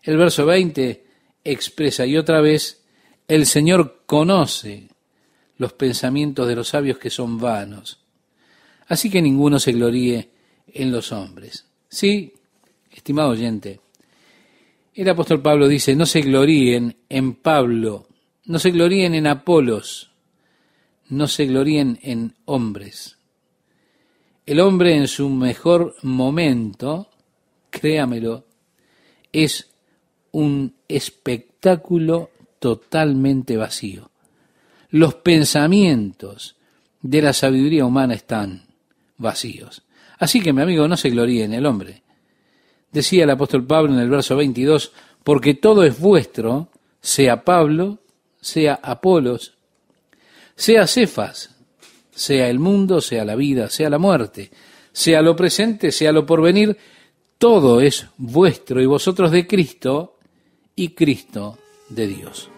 El verso 20 expresa, y otra vez, el Señor conoce los pensamientos de los sabios que son vanos. Así que ninguno se gloríe en los hombres. Sí, estimado oyente, el apóstol Pablo dice, no se gloríen en Pablo, no se gloríen en Apolos, no se gloríen en hombres. El hombre en su mejor momento, créamelo, es un espectáculo totalmente vacío. Los pensamientos de la sabiduría humana están vacíos. Así que, mi amigo, no se gloríe en el hombre. Decía el apóstol Pablo en el verso 22, porque todo es vuestro, sea Pablo, sea Apolos, sea Cefas, sea el mundo, sea la vida, sea la muerte, sea lo presente, sea lo porvenir, todo es vuestro y vosotros de Cristo y Cristo de Dios.